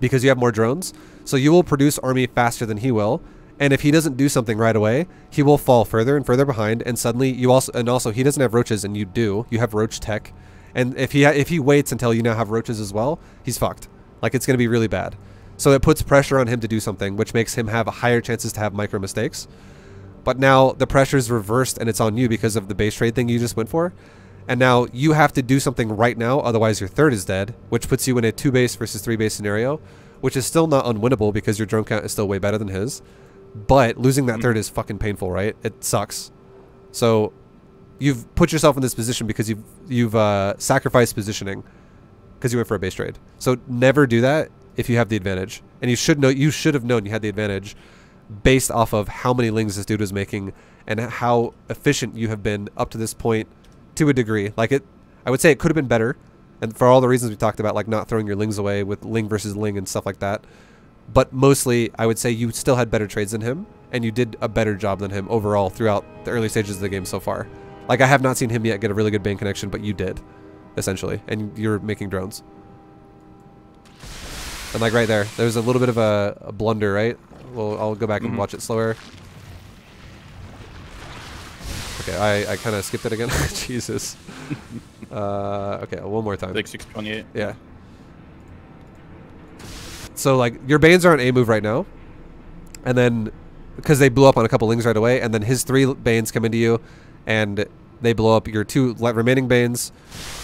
because you have more drones. So you will produce army faster than he will. And if he doesn't do something right away, he will fall further and further behind. And suddenly you also and also he doesn't have roaches and you do. You have roach tech. And if he if he waits until you now have roaches as well, he's fucked. Like it's going to be really bad. So it puts pressure on him to do something, which makes him have higher chances to have micro mistakes. But now the pressure is reversed and it's on you because of the base trade thing you just went for. And now you have to do something right now, otherwise your third is dead, which puts you in a two base versus three base scenario, which is still not unwinnable because your drone count is still way better than his. But losing that Mhm. third is fucking painful, right? It sucks. So you've put yourself in this position because you've you've uh, sacrificed positioning because you went for a base trade. So never do that if you have the advantage, and you should know you should have known you had the advantage based off of how many lings this dude was making and how efficient you have been up to this point to a degree. Like it, I would say it could have been better, and for all the reasons we talked about, like not throwing your lings away with ling versus ling and stuff like that. But mostly, I would say you still had better trades than him, and you did a better job than him overall throughout the early stages of the game so far. Like I have not seen him yet get a really good Bane connection, but you did, essentially, and you're making drones. And like right there, there's a little bit of a, a blunder, right? Well, I'll go back and Mhm. watch it slower. Okay, I, I kind of skipped it again. Jesus. uh, okay, one more time. Like 628. Yeah. So like your Banes are on A move right now, and then because they blew up on a couple lings right away, and then his three Banes come into you, and they blow up your two remaining Banes,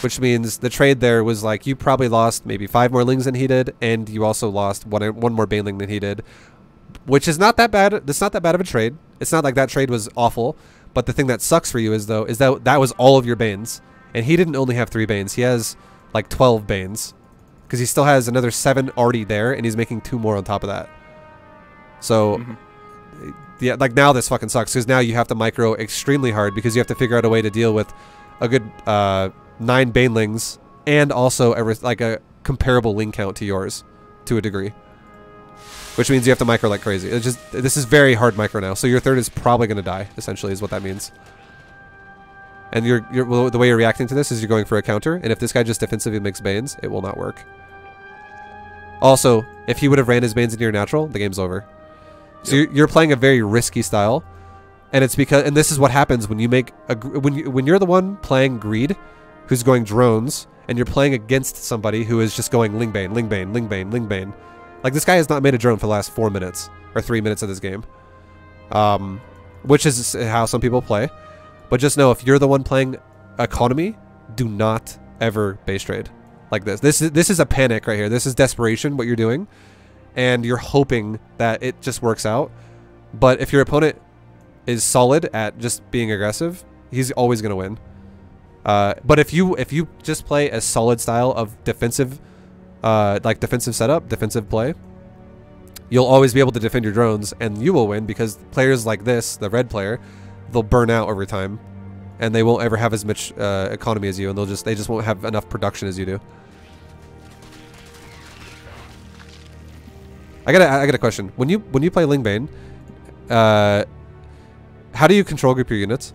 which means the trade there was like you probably lost maybe five more lings than he did, and you also lost one one more Baneling than he did, which is not that bad. It's not that bad of a trade. It's not like that trade was awful, but the thing that sucks for you is though is that that was all of your Banes, and he didn't only have three Banes. He has like twelve Banes because he still has another seven already there, and he's making two more on top of that. So, Mhm. yeah, like now this fucking sucks because now you have to micro extremely hard because you have to figure out a way to deal with a good uh, nine banelings and also a, re- like a comparable ling count to yours to a degree. Which means you have to micro like crazy. It's just this is very hard micro now. So your third is probably going to die. Essentially, is what that means. And you're, you're well, the way you're reacting to this is you're going for a counter, and if this guy just defensively makes banes, it will not work. Also, if he would have ran his banes into your natural, the game's over. So you're, you're playing a very risky style, and it's because and this is what happens when you make a when you when you're the one playing greed, who's going drones, and you're playing against somebody who is just going lingbane, lingbane, lingbane, lingbane. Like this guy has not made a drone for the last four minutes or three minutes of this game, um, which is how some people play. But just know if you're the one playing economy, do not ever base trade like this. This is this is a panic right here. This is desperation what you're doing, and you're hoping that it just works out. But if your opponent is solid at just being aggressive, he's always gonna win. Uh, but if you if you just play a solid style of defensive, uh, like defensive setup, defensive play, you'll always be able to defend your drones, and you will win because players like this, the red player, they'll burn out over time, and they won't ever have as much uh, economy as you, and they'll just they just won't have enough production as you do. I got a, I got a question. When you when you play Lingbane, uh, how do you control group your units?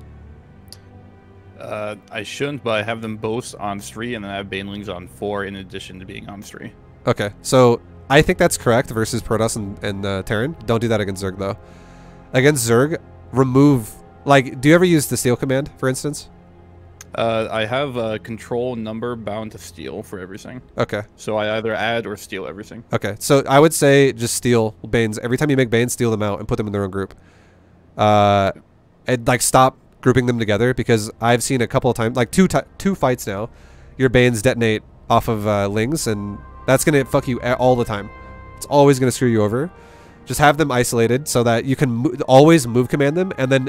Uh, I shouldn't, but I have them both on three, and then I have Banelings on four in addition to being on three. Okay, so I think that's correct versus Protoss and, and uh, Terran. Don't do that against Zerg though. Against Zerg, remove like. Do you ever use the steal command, for instance? Uh, I have a control number bound to steal for everything, Okay, so I either add or steal everything. okay. So I would say just steal Banes every time you make Banes, steal them out and put them in their own group. Uh, and like stop grouping them together because I've seen a couple of times, like two two fights now, your Banes detonate off of uh, Lings, and that's gonna fuck you all the time. It's always gonna screw you over. Just have them isolated so that you can mo- always move command them, and then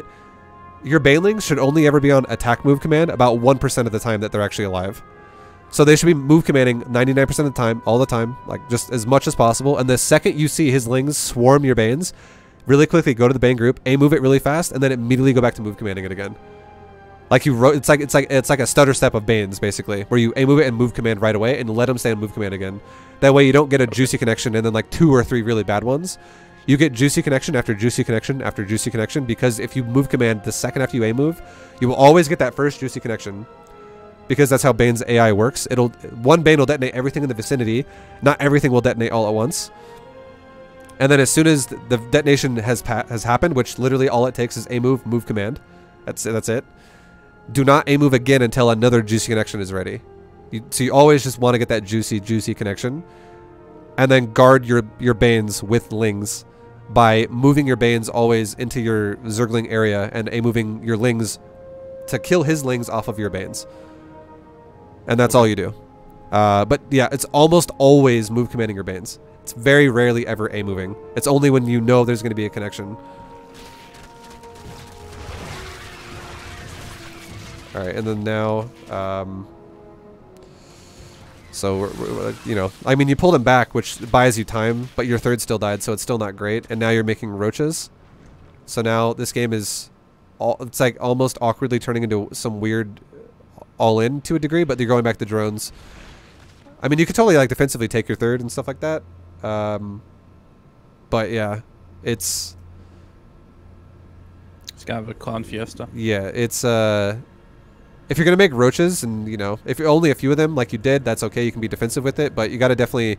your Banelings should only ever be on attack move command about 1% of the time that they're actually alive. So they should be move commanding 99% of the time, all the time, like just as much as possible. And the second you see his Lings swarm your Banes, really quickly go to the Bane group, A move it really fast, and then immediately go back to move commanding it again. Like you wrote, it's like it's like it's like a stutter step of Banes basically, where you A move it and move command right away, and let him stay on move command again. That way you don't get a juicy connection and then like two or three really bad ones. You get juicy connection after juicy connection after juicy connection because if you move command the second after you A move, you will always get that first juicy connection. Because that's how Bane's AI works. It'll one Bane will detonate everything in the vicinity. Not everything will detonate all at once. And then as soon as the detonation has has happened, which literally all it takes is a move, move command. That's that's it. Do not a move again until another juicy connection is ready. You, so you always just want to get that juicy, juicy connection, and then guard your your banes with lings by moving your banes always into your zergling area and a moving your lings to kill his lings off of your banes. And that's all you do. Uh, but yeah, it's almost always move commanding your banes. It's very rarely ever a moving. It's only when you know there's going to be a connection. All right, and then now, um, so we're, we're, you know, I mean, you pulled him back, which buys you time, but your third still died, so it's still not great. And now you're making roaches. So now this game is, all, it's like almost awkwardly turning into some weird all in to a degree, but you're going back to drones. I mean, you could totally like defensively take your third and stuff like that. Um, but yeah, it's It's kind of a clown fiesta. yeah, it's uh, if you're gonna make roaches and you know if you're only a few of them like you did, that's okay. You can be defensive with it, but you got to definitely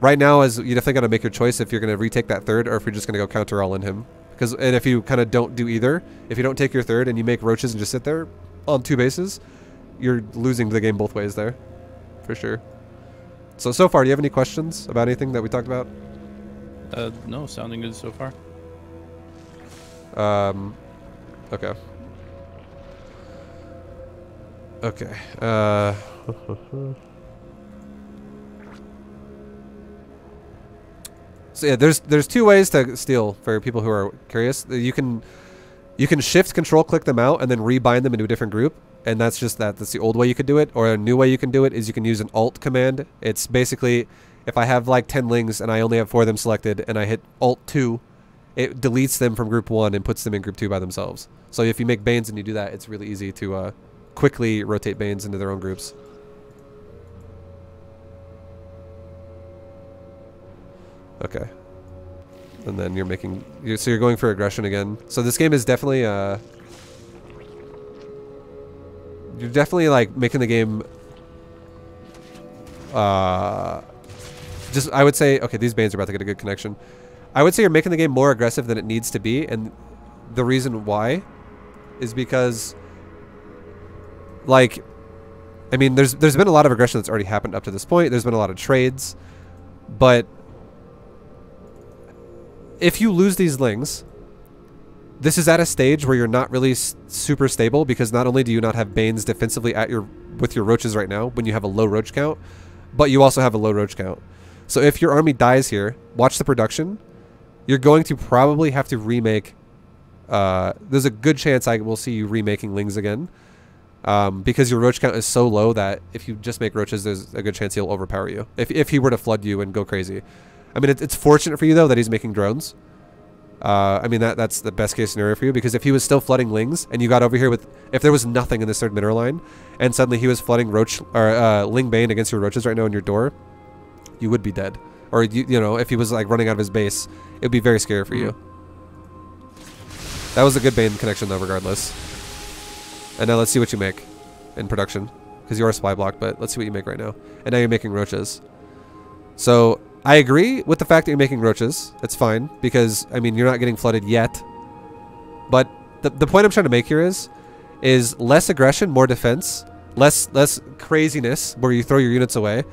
right now is you definitely got to make your choice if you're gonna retake that third or if you're just gonna go counter all in him. Because and if you kind of don't do either, if you don't take your third and you make roaches and just sit there on two bases, you're losing the game both ways there, for sure. So so far, do you have any questions about anything that we talked about? Uh, no, sounding good so far. Um, okay. Okay. Uh. so yeah, there's there's two ways to steal for people who are curious. You can you can shift control click them out and then rebind them into a different group, and that's just that. That's the old way you could do it. Or a new way you can do it is you can use an alt command. It's basically if I have like ten lings and I only have four of them selected, and I hit alt two, it deletes them from group one and puts them in group two by themselves. So if you make Banes and you do that, it's really easy to uh, quickly rotate Banes into their own groups. Okay. And then you're making, you're, so you're going for aggression again. So this game is definitely, uh, you're definitely like making the game, uh, just, I would say, okay, these Banes are about to get a good connection. I would say you're making the game more aggressive than it needs to be, and the reason why is because, like, I mean, there's there's been a lot of aggression that's already happened up to this point. There's been a lot of trades, but if you lose these lings, this is at a stage where you're not really super stable because not only do you not have Banes defensively at your with your roaches right now when you have a low roach count, but you also have a low roach count. So if your army dies here, watch the production. You're going to probably have to remake. Uh, there's a good chance I will see you remaking lings again, um, because your roach count is so low that if you just make roaches, there's a good chance he'll overpower you. If if he were to flood you and go crazy, I mean it, it's fortunate for you though that he's making drones. Uh, I mean that that's the best case scenario for you because if he was still flooding lings and you got over here with if there was nothing in this third mineral line and suddenly he was flooding roach or uh, ling bane against your roaches right now in your door, you would be dead. Or you you know if he was like running out of his base, it would be very scary for you. That was a good bane connection though, regardless. And now let's see what you make in production because you are a spy block, but let's see what you make right now. And now you're making roaches. So I agree with the fact that you're making roaches. It's fine because I mean you're not getting flooded yet. But the the point I'm trying to make here is is less aggression, more defense, less less craziness where you throw your units away.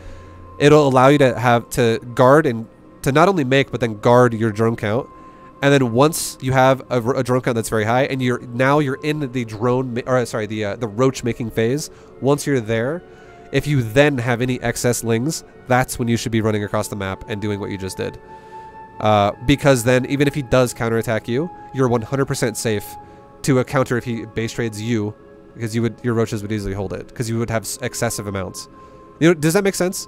It'll allow you to have to guard and to not only make but then guard your drone count. And then once you have a, a drone count that's very high, and you're now you're in the drone or sorry the uh, the roach making phase. Once you're there, if you then have any excess lings, that's when you should be running across the map and doing what you just did. Uh, because then, even if he does counterattack you, you're 100% safe to a counter if he base trades you, because you would your roaches would easily hold it, because you would have excessive amounts. You know, does that make sense?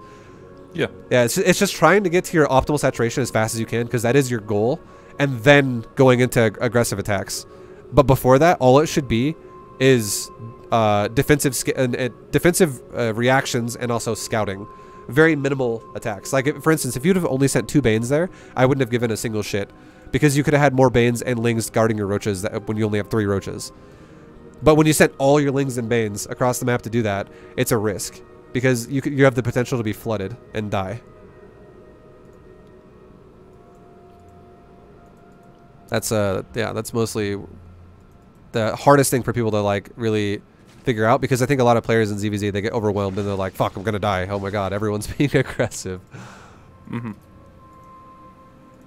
Yeah. Yeah, it's, it's just trying to get to your optimal saturation as fast as you can, because that is your goal, and then going into aggressive attacks. But before that, all it should be is uh, defensive uh, defensive uh, reactions and also scouting. Very minimal attacks. Like, if, for instance, if you'd have only sent two Banes there, I wouldn't have given a single shit. Because you could have had more Banes and Lings guarding your Roaches that, when you only have three Roaches. But when you sent all your Lings and Banes across the map to do that, it's a risk. Because you, you have the potential to be flooded and die. That's, uh, yeah, that's mostly the hardest thing for people to, like, really figure out because I think a lot of players in ZVZ they get overwhelmed and they're like, "Fuck, I'm gonna die! Oh my god, everyone's being aggressive." Mm-hmm.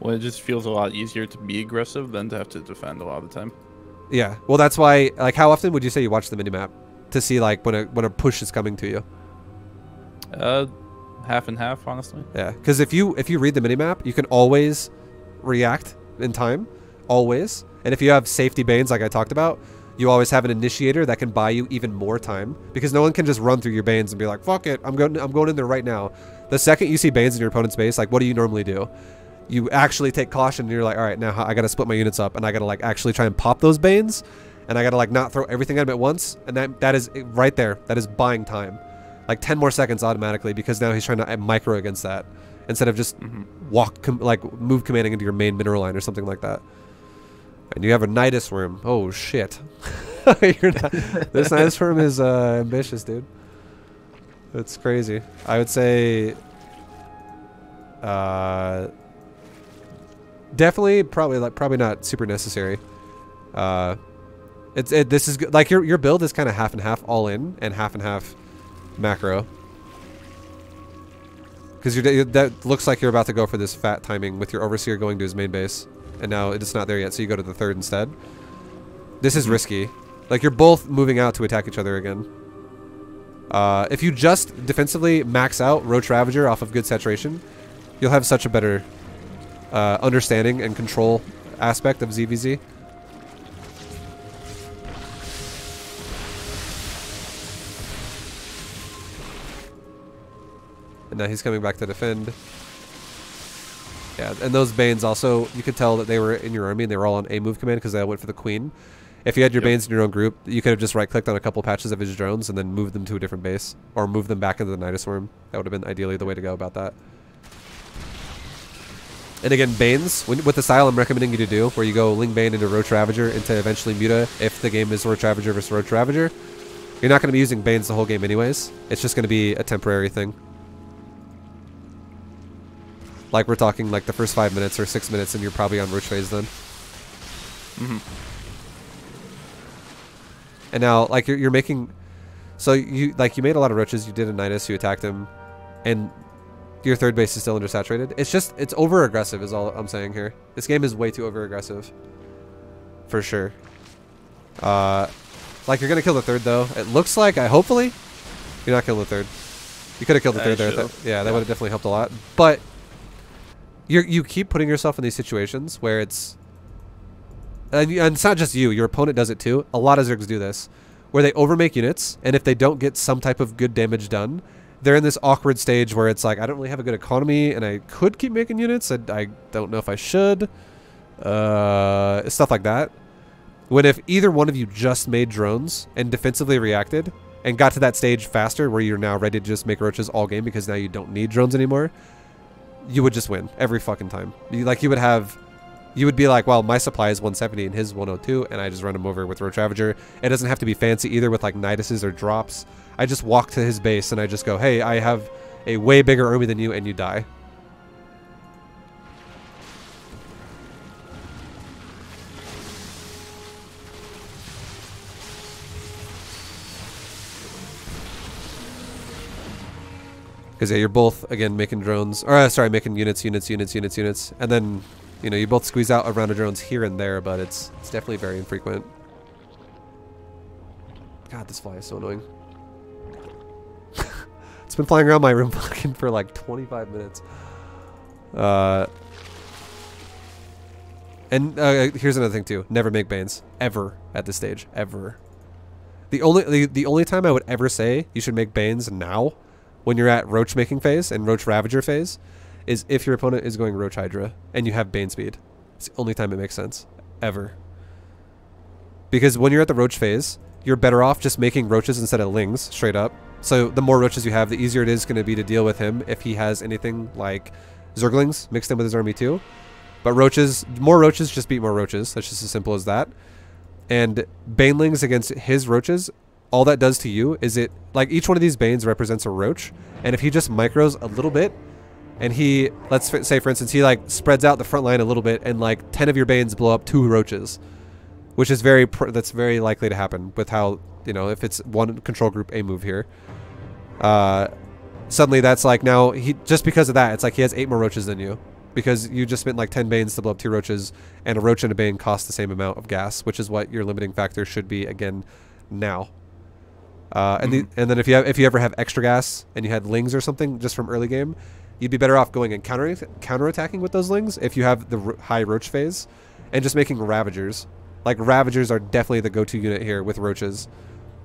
Well, it just feels a lot easier to be aggressive than to have to defend a lot of the time. Yeah, well, that's why. Like, how often would you say you watch the minimap to see like when a when a push is coming to you? Uh, half and half, honestly. Yeah, because if you if you read the minimap, you can always react in time, always. And if you have safety banes like I talked about, you always have an initiator that can buy you even more time because no one can just run through your Banes and be like, fuck it, I'm going, I'm going in there right now. The second you see Banes in your opponent's base, like, what do you normally do? You actually take caution and you're like, all right, now I got to split my units up and I got to like actually try and pop those Banes and I got to like not throw everything at him at once. And that that is right there. That is buying time. Like 10 more seconds automatically because now he's trying to micro against that instead of just mm-hmm. walk, like move commanding into your main mineral line or something like that. And you have a Nidus worm. Oh shit! not, this Nidus worm is uh, ambitious, dude. That's crazy. I would say, uh, definitely, probably like probably not super necessary. Uh, it's it, this is like your your build is kind of half and half all in and half and half macro. Because that looks like you're about to go for this fat timing with your overseer going to his main base and now it's not there yet, so you go to the third instead. This is risky. Like, you're both moving out to attack each other again. Uh, if you just defensively max out Roach Ravager off of good saturation, you'll have such a better uh, understanding and control aspect of ZVZ. And now he's coming back to defend. Yeah, and those Banes also, you could tell that they were in your army and they were all on a move command because they all went for the Queen. If you had your yep. Banes in your own group, you could have just right-clicked on a couple patches of his drones and then moved them to a different base. Or moved them back into the Nidus Worm. That would have been ideally the way to go about that. And again, Banes, when, with the style I'm recommending you to do, where you go Ling Bane into Roach Ravager into eventually Muta, if the game is Roach Ravager versus Roach Ravager, you're not going to be using Banes the whole game anyways. It's just going to be a temporary thing. Like we're talking like the first five minutes or six minutes, and you're probably on roach phase then. Mm hmm And now, like you're, you're making, so you like you made a lot of roaches. You did a Nidus, you attacked him, and your third base is still undersaturated. It's just it's over aggressive is all I'm saying here. This game is way too over aggressive. For sure. Uh, like you're gonna kill the third though. It looks like I hopefully you're not killing the third. You could have killed the third there. Th yeah, that yeah. would have definitely helped a lot. But you you keep putting yourself in these situations where it's and, and it's not just you your opponent does it too. A lot of zergs do this where they overmake units and if they don't get some type of good damage done they're in this awkward stage where it's like i don't really have a good economy and i could keep making units and i don't know if i should uh, stuff like that. When if either one of you just made drones and defensively reacted and got to that stage faster where you're now ready to just make roaches all game because now you don't need drones anymore you would just win every fucking time. You, like you would have, you would be like, well, my supply is 170 and his 102, and I just run him over with Roach Ravager. It doesn't have to be fancy either with like Niduses or drops. I just walk to his base and I just go, hey, I have a way bigger army than you, and you die. Because yeah, you're both again making drones, or uh, sorry, making units, units, units, units, units, and then you know you both squeeze out a round of drones here and there, but it's it's definitely very infrequent. God, this fly is so annoying. it's been flying around my room fucking for like 25 minutes. Uh, and uh, here's another thing too: never make banes ever at this stage, ever. The only the, the only time I would ever say you should make banes now when you're at roach making phase and roach ravager phase is if your opponent is going roach hydra and you have bane speed. It's the only time it makes sense ever. Because when you're at the roach phase, you're better off just making roaches instead of lings straight up. So the more roaches you have, the easier it is going to be to deal with him if he has anything like zerglings mixed in with his army too. But roaches, more roaches just beat more roaches. That's just as simple as that. And banelings against his roaches all that does to you is it like each one of these banes represents a roach and if he just micros a little bit and he let's say for instance he like spreads out the front line a little bit and like 10 of your banes blow up two roaches which is very that's very likely to happen with how you know if it's one control group a move here uh suddenly that's like now he just because of that it's like he has eight more roaches than you because you just spent like 10 banes to blow up two roaches and a roach and a bane cost the same amount of gas which is what your limiting factor should be again now uh, and, mm-hmm. the, and then if you have, if you ever have extra gas and you had lings or something just from early game, you'd be better off going and counter counter attacking with those lings if you have the high roach phase, and just making ravagers, Like Ravagers are definitely the go-to unit here with Roaches.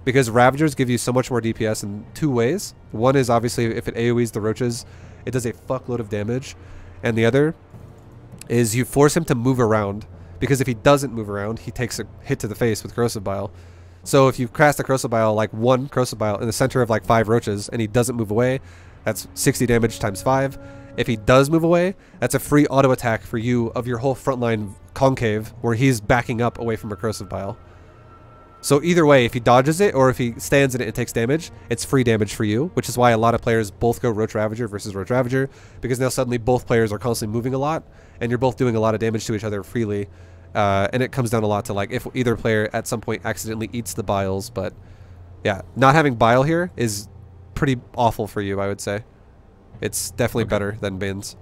Because Ravagers give you so much more DPS in two ways. One is obviously if it AoEs the Roaches, it does a fuckload of damage. And the other is you force him to move around. Because if he doesn't move around, he takes a hit to the face with Corrosive Bile. So if you cast a Corrosive Bile, like one Corrosive Bile in the center of like five Roaches, and he doesn't move away, that's 60 damage times five. If he does move away, that's a free auto attack for you of your whole frontline concave where he's backing up away from a corrosive bile. So either way, if he dodges it or if he stands in it and takes damage, it's free damage for you, which is why a lot of players both go Roach Ravager versus Roach Ravager, because now suddenly both players are constantly moving a lot, and you're both doing a lot of damage to each other freely. Uh, and it comes down a lot to like if either player at some point accidentally eats the biles, but yeah, not having bile here is pretty awful for you, I would say. It's definitely okay. better than bins.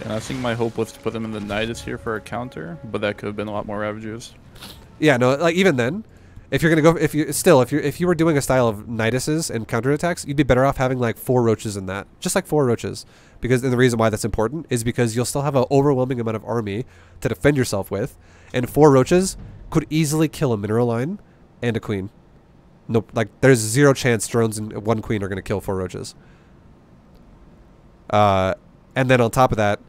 Yeah, I think my hope was to put them in the Nidus here for a counter, but that could have been a lot more ravages. Yeah, no, like even then, if you're gonna go, if you still, if you if you were doing a style of Niduses and counterattacks, you'd be better off having like four roaches in that, just like four roaches. Because and the reason why that's important is because you'll still have an overwhelming amount of army to defend yourself with, and four roaches could easily kill a mineral line and a queen. Nope, like there's zero chance drones and one queen are gonna kill four roaches. Uh, and then on top of that,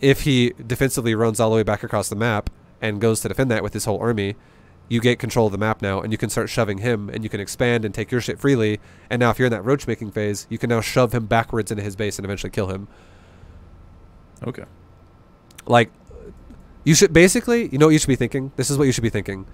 if he defensively runs all the way back across the map and goes to defend that with his whole army, you get control of the map now, and you can start shoving him, and you can expand and take your shit freely. And now, if you're in that roach making phase, you can now shove him backwards into his base and eventually kill him. Okay. Like, you should basically, you know what you should be thinking? This is what you should be thinking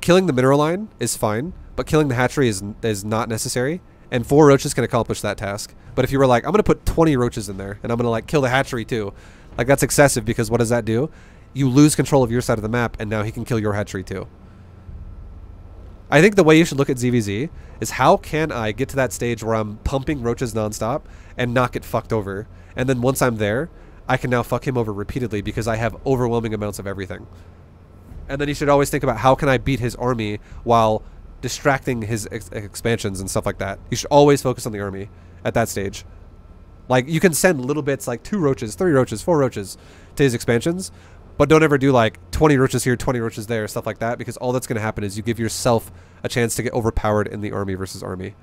killing the mineral line is fine, but killing the hatchery is is not necessary. And four roaches can accomplish that task. But if you were like, I'm gonna put 20 roaches in there, and I'm gonna like kill the hatchery too, like that's excessive because what does that do? You lose control of your side of the map, and now he can kill your hatchery too. I think the way you should look at ZVZ is how can I get to that stage where I'm pumping roaches nonstop and not get fucked over, and then once I'm there, I can now fuck him over repeatedly because I have overwhelming amounts of everything. And then you should always think about how can I beat his army while distracting his ex expansions and stuff like that. You should always focus on the army at that stage. Like you can send little bits like two roaches, three roaches, four roaches to his expansions, but don't ever do like 20 roaches here, 20 roaches there, stuff like that because all that's going to happen is you give yourself a chance to get overpowered in the army versus army.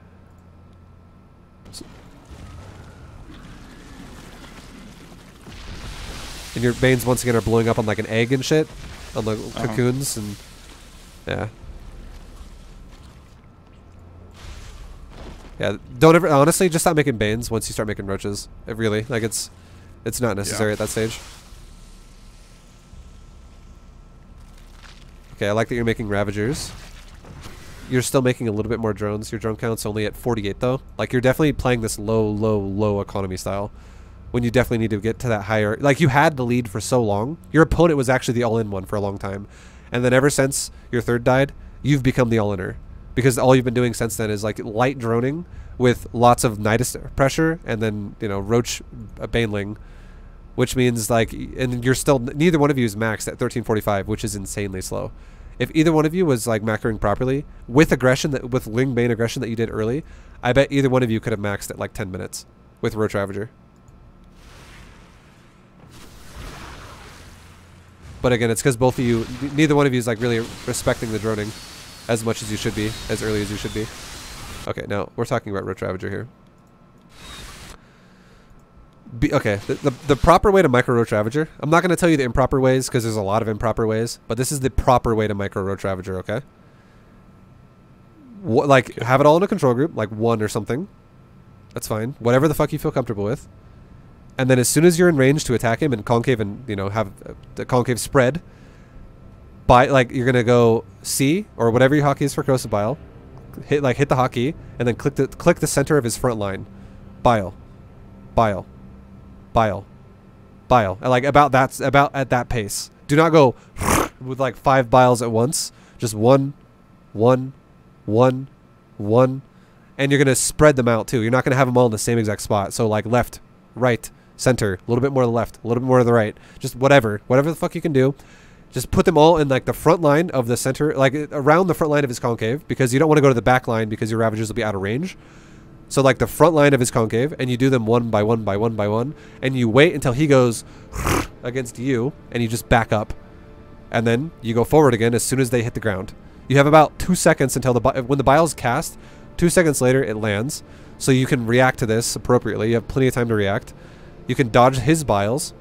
And your Banes once again are blowing up on like an egg and shit on the uh -huh. cocoons and yeah. Yeah, don't ever honestly just stop making banes once you start making roaches. It really like it's it's not necessary yeah. at that stage. Okay, I like that you're making ravagers. You're still making a little bit more drones. Your drone count's only at 48 though. Like you're definitely playing this low, low, low economy style when you definitely need to get to that higher. Like you had the lead for so long. Your opponent was actually the all-in one for a long time, and then ever since your third died, you've become the all-inner because all you've been doing since then is like light droning with lots of Nidus pressure and then you know Roach uh, Baneling, which means like and you're still neither one of you is maxed at 1345, which is insanely slow. If either one of you was like macroing properly with aggression that with Ling Bane aggression that you did early, I bet either one of you could have maxed at like 10 minutes with Roach Ravager. But again, it's because both of you, neither one of you is like really respecting the droning as much as you should be, as early as you should be. Okay, now we're talking about Roach Ravager here. Be, okay, the, the, the proper way to micro Roach Ravager. I'm not going to tell you the improper ways because there's a lot of improper ways, but this is the proper way to micro Roach Ravager. Okay. What, like okay. have it all in a control group, like one or something. That's fine. Whatever the fuck you feel comfortable with and then as soon as you're in range to attack him and concave and you know have uh, the concave spread by like you're gonna go C or whatever your hotkey is for corrosive bile hit like hit the hotkey, and then click the click the center of his front line bile bile bile. Bile. Like about that's about at that pace. Do not go with like five biles at once. Just one one one one. And you're gonna spread them out too. You're not gonna have them all in the same exact spot. So like left right center, a little bit more to the left, a little bit more to the right, just whatever, whatever the fuck you can do. Just put them all in like the front line of the center, like around the front line of his concave, because you don't want to go to the back line because your Ravagers will be out of range. So like the front line of his concave, and you do them one by one by one by one, and you wait until he goes, against you, and you just back up, and then you go forward again as soon as they hit the ground. You have about two seconds until the when the bile's cast. Two seconds later, it lands, so you can react to this appropriately. You have plenty of time to react. You can dodge his biles.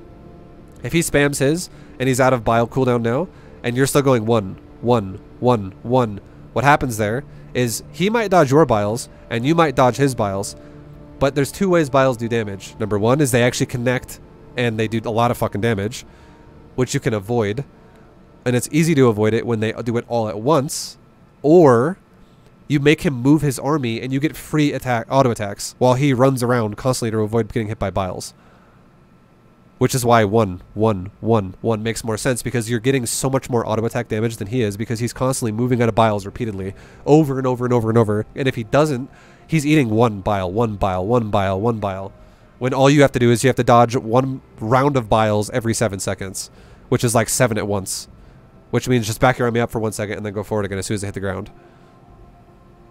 If he spams his and he's out of bile cooldown now, and you're still going one, one, one, one, what happens there is he might dodge your biles and you might dodge his biles, but there's two ways biles do damage. Number one is they actually connect and they do a lot of fucking damage, which you can avoid. And it's easy to avoid it when they do it all at once, or you make him move his army and you get free attack auto attacks while he runs around constantly to avoid getting hit by biles. Which is why one, one, one, one makes more sense because you're getting so much more auto attack damage than he is because he's constantly moving out of biles repeatedly over and over and over and over. And if he doesn't, he's eating one bile, one bile, one bile, one bile. When all you have to do is you have to dodge one round of biles every seven seconds, which is like seven at once. Which means just back your army up for one second and then go forward again as soon as they hit the ground.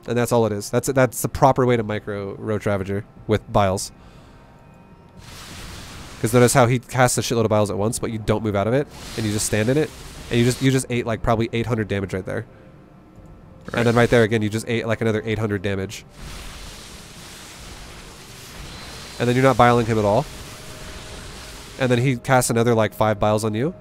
And that's all it is. That's that's the proper way to micro Roach Ravager with biles. Because notice how he casts a shitload of biles at once, but you don't move out of it, and you just stand in it, and you just you just ate like probably 800 damage right there. Right. And then right there again, you just ate like another 800 damage. And then you're not biling him at all. And then he casts another like five biles on you.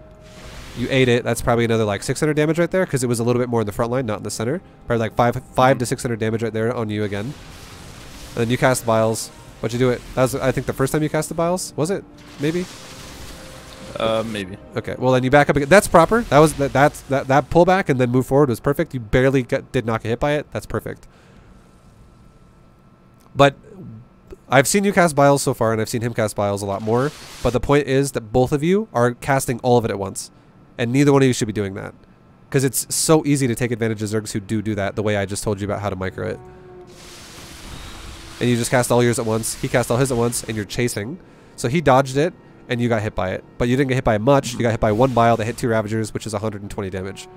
You ate it. That's probably another like 600 damage right there because it was a little bit more in the front line, not in the center. Probably like five, five to hmm. 600 damage right there on you again. And then you cast biles. What'd you do it? That was, I think, the first time you cast the biles. Was it? Maybe. Uh, maybe. Okay. Well, then you back up again. That's proper. That was that. That's that. That pullback and then move forward was perfect. You barely got, did not get hit by it. That's perfect. But I've seen you cast biles so far, and I've seen him cast biles a lot more. But the point is that both of you are casting all of it at once, and neither one of you should be doing that, because it's so easy to take advantage of Zergs who do do that. The way I just told you about how to micro it and you just cast all yours at once. He cast all his at once, and you're chasing. So he dodged it, and you got hit by it. But you didn't get hit by much. You got hit by one bile that hit two Ravagers, which is 120 damage.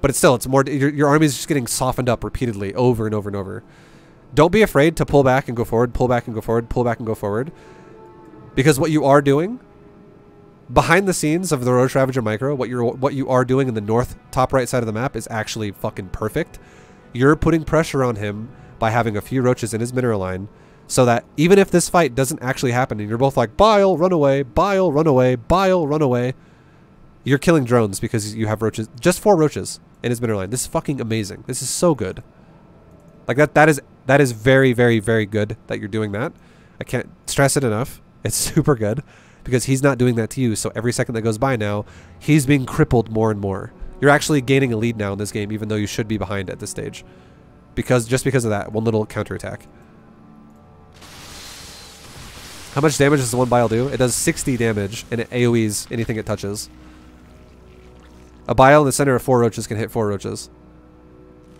But it's still, it's more. Your, your army is just getting softened up repeatedly, over and over and over. Don't be afraid to pull back and go forward, pull back and go forward, pull back and go forward. Because what you are doing, behind the scenes of the Roach Ravager Micro, what you're what you are doing in the north top right side of the map is actually fucking perfect. You're putting pressure on him by having a few roaches in his mineral line so that even if this fight doesn't actually happen and you're both like bile run away bile run away bile run away you're killing drones because you have roaches just four roaches in his mineral line. This is fucking amazing. This is so good. Like that that is that is very very very good that you're doing that. I can't stress it enough. It's super good because he's not doing that to you. So every second that goes by now he's being crippled more and more. You're actually gaining a lead now in this game even though you should be behind at this stage because just because of that one little counterattack. How much damage does the one bile do? It does 60 damage, and it AoEs anything it touches. A bile in the center of four roaches can hit four roaches.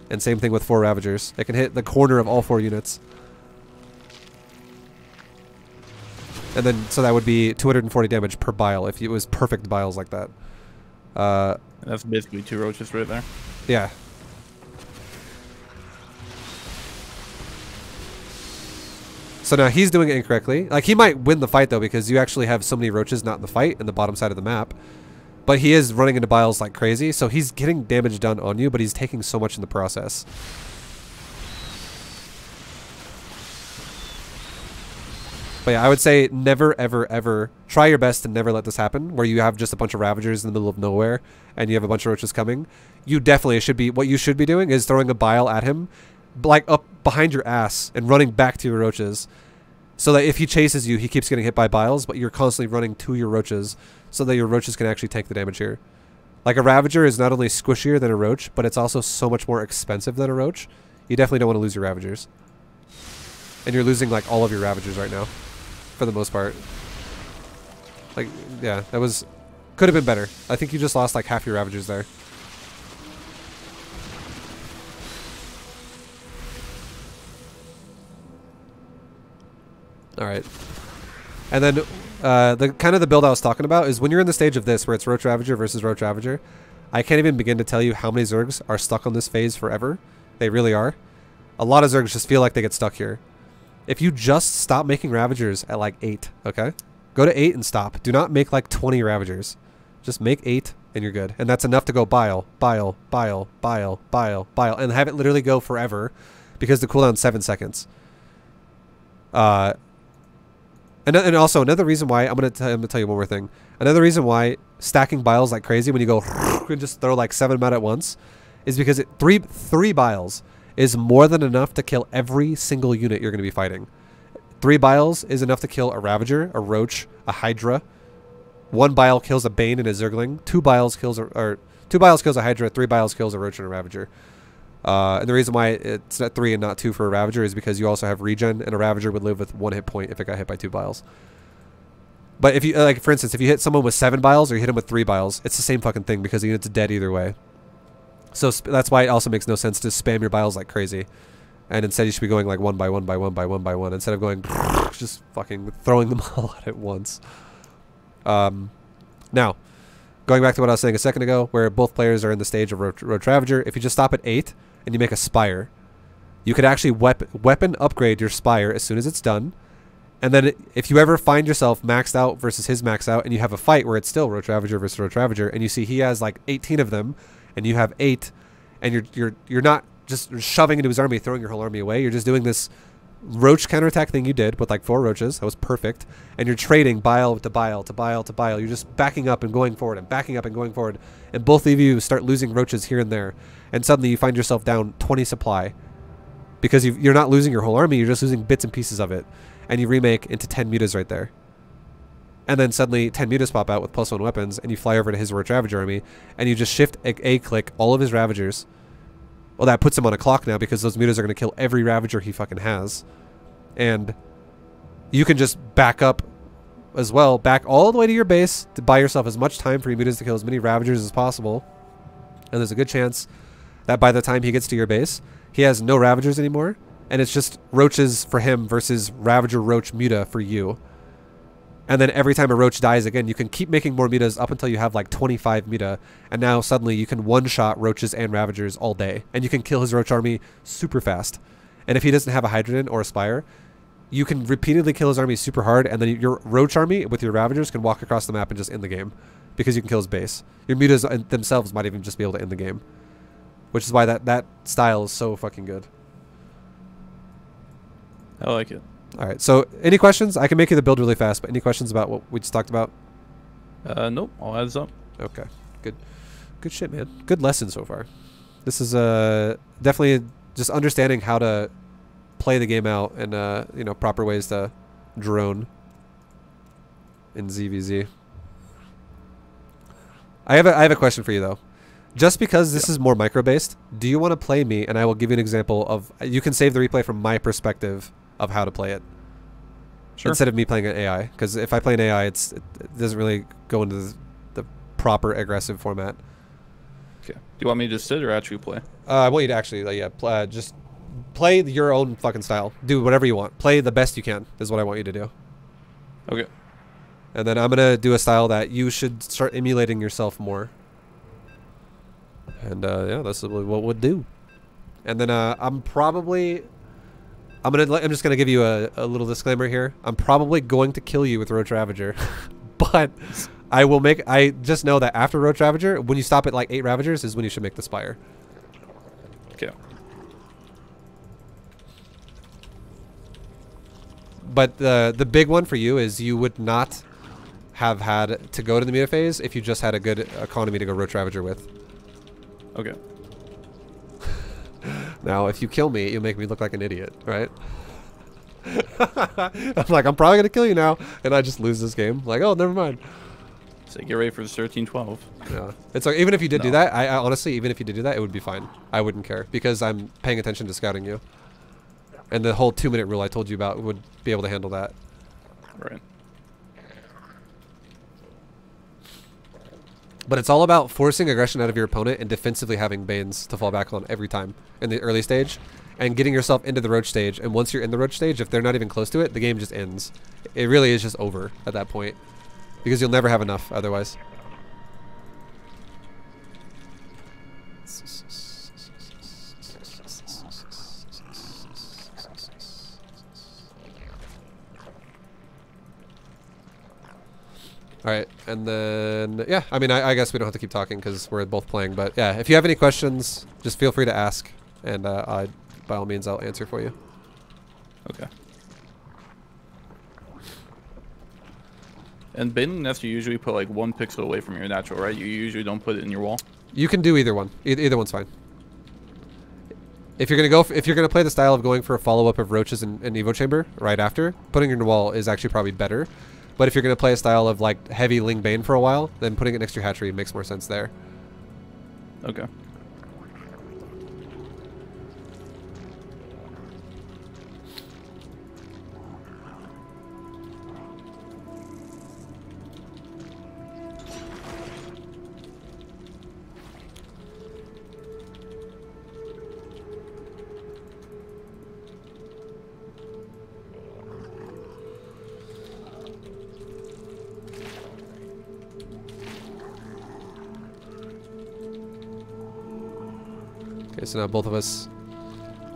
And same thing with four ravagers. It can hit the corner of all four units. And then, so that would be 240 damage per bile if it was perfect biles like that. Uh, That's basically two roaches right there. Yeah, So now he's doing it incorrectly. Like he might win the fight though because you actually have so many roaches not in the fight in the bottom side of the map. But he is running into biles like crazy, so he's getting damage done on you, but he's taking so much in the process. But yeah, I would say never, ever, ever try your best to never let this happen, where you have just a bunch of Ravagers in the middle of nowhere and you have a bunch of roaches coming. You definitely should be, what you should be doing is throwing a bile at him like up behind your ass and running back to your roaches so that if he chases you he keeps getting hit by biles but you're constantly running to your roaches so that your roaches can actually take the damage here. Like a ravager is not only squishier than a roach but it's also so much more expensive than a roach. You definitely don't want to lose your ravagers. And you're losing like all of your ravagers right now for the most part. Like yeah that was could have been better. I think you just lost like half your ravagers there All right. And then uh, the kind of the build I was talking about is when you're in the stage of this where it's Roach Ravager versus Roach Ravager, I can't even begin to tell you how many Zergs are stuck on this phase forever. They really are. A lot of Zergs just feel like they get stuck here. If you just stop making Ravagers at like 8, okay? Go to eight and stop. Do not make like 20 Ravagers. Just make eight and you're good. And that's enough to go bile, bile, bile, bile, bile, bile, and have it literally go forever because the cooldown's seven seconds. Uh, and, and also another reason why I'm gonna, I'm gonna tell you one more thing. Another reason why stacking biles like crazy when you go and just throw like seven out at once is because it, three three biles is more than enough to kill every single unit you're gonna be fighting. Three biles is enough to kill a Ravager, a Roach, a Hydra. One bile kills a Bane and a Zergling. Two biles kills a, or two biles kills a Hydra. Three biles kills a Roach and a Ravager. Uh, and the reason why it's not three and not two for a Ravager is because you also have regen, and a Ravager would live with one hit point if it got hit by two biles. But if you like, for instance, if you hit someone with seven biles or you hit them with three biles, it's the same fucking thing because the unit's dead either way. So that's why it also makes no sense to spam your biles like crazy and instead you should be going like one by one by one by one by one instead of going just fucking throwing them all at once. Um, now, going back to what I was saying a second ago, where both players are in the stage of Road, Roach Ravager, if you just stop at eight and you make a Spire, you could actually weapon weapon upgrade your Spire as soon as it's done. And then if you ever find yourself maxed out versus his max out, and you have a fight where it's still Roach Ravager versus Roach Ravager, and you see he has like 18 of them, and you have eight, and you're you're you're not just shoving into his army, throwing your whole army away. You're just doing this roach counterattack thing you did with like four roaches. That was perfect. And you're trading bile to bile to bile to bile. You're just backing up and going forward and backing up and going forward. And both of you start losing roaches here and there. And suddenly you find yourself down 20 supply. Because you are not losing your whole army, you're just losing bits and pieces of it. And you remake into 10 mutas right there. And then suddenly 10 mutas pop out with plus one weapons, and you fly over to his Roach Ravager army, and you just shift a, a click all of his Ravagers well, that puts him on a clock now because those mutas are going to kill every Ravager he fucking has. And you can just back up as well, back all the way to your base to buy yourself as much time for your mutas to kill as many Ravagers as possible. And there's a good chance that by the time he gets to your base, he has no Ravagers anymore, and it's just Roaches for him versus Ravager Roach Muta for you. And then every time a roach dies again, you can keep making more mutas up until you have like 25 muta. And now suddenly you can one-shot roaches and ravagers all day. And you can kill his roach army super fast. And if he doesn't have a hydra den or a spire, you can repeatedly kill his army super hard. And then your roach army with your ravagers can walk across the map and just end the game. Because you can kill his base. Your mutas uh, themselves might even just be able to end the game. Which is why that, that style is so fucking good. I like it. All right. So, any questions? I can make you the build really fast, but any questions about what we just talked about? Uh, nope. All adds up. Okay. Good. Good shit, man. Good lesson so far. This is uh definitely just understanding how to play the game out and uh you know proper ways to drone in ZVZ. I have a I have a question for you though. Just because this yeah. is more micro based, do you want to play me and I will give you an example of you can save the replay from my perspective of how to play it. Sure. Instead of me playing an AI, because if I play an AI, it's it doesn't really go into the, the proper aggressive format. Okay. Do you want me to just sit or actually play? Uh, I want you to actually, uh, yeah, pl uh, just play your own fucking style. Do whatever you want. Play the best you can is what I want you to do. Okay. And then I'm gonna do a style that you should start emulating yourself more. And uh, yeah, that's what we'd do. And then uh, I'm probably I'm gonna. I'm just gonna give you a, a little disclaimer here. I'm probably going to kill you with Roach Ravager, but I will make. I just know that after Roach Ravager, when you stop at like eight Ravagers, is when you should make the Spire. Okay. But the the big one for you is you would not have had to go to the muta phase if you just had a good economy to go Roach Ravager with. Okay. Now, if you kill me, you make me look like an idiot, right? I'm like, I'm probably gonna kill you now, and I just lose this game. Like, oh, never mind. So get ready for the 13-12. Yeah, it's like even if you did no. do that, I, I, honestly, even if you did do that, it would be fine. I wouldn't care because I'm paying attention to scouting you, and the whole two-minute rule I told you about would be able to handle that. Right. But it's all about forcing aggression out of your opponent and defensively having Banes to fall back on every time in the early stage and getting yourself into the Roach stage. And once you're in the Roach stage, if they're not even close to it, the game just ends. It really is just over at that point because you'll never have enough otherwise. All right, and then yeah, I mean, I, I guess we don't have to keep talking because we're both playing. But yeah, if you have any questions, just feel free to ask, and uh, I, by all means, I'll answer for you. Okay. And baneling nest, you usually put like one pixel away from your natural, right? You usually don't put it in your wall. You can do either one. E either one's fine. If you're gonna go, if you're gonna play the style of going for a follow up of roaches and, and evo chamber right after, putting it in the wall is actually probably better. But if you're gonna play a style of like heavy Ling Bane for a while, then putting it next to your hatchery makes more sense there. Okay. So now both of us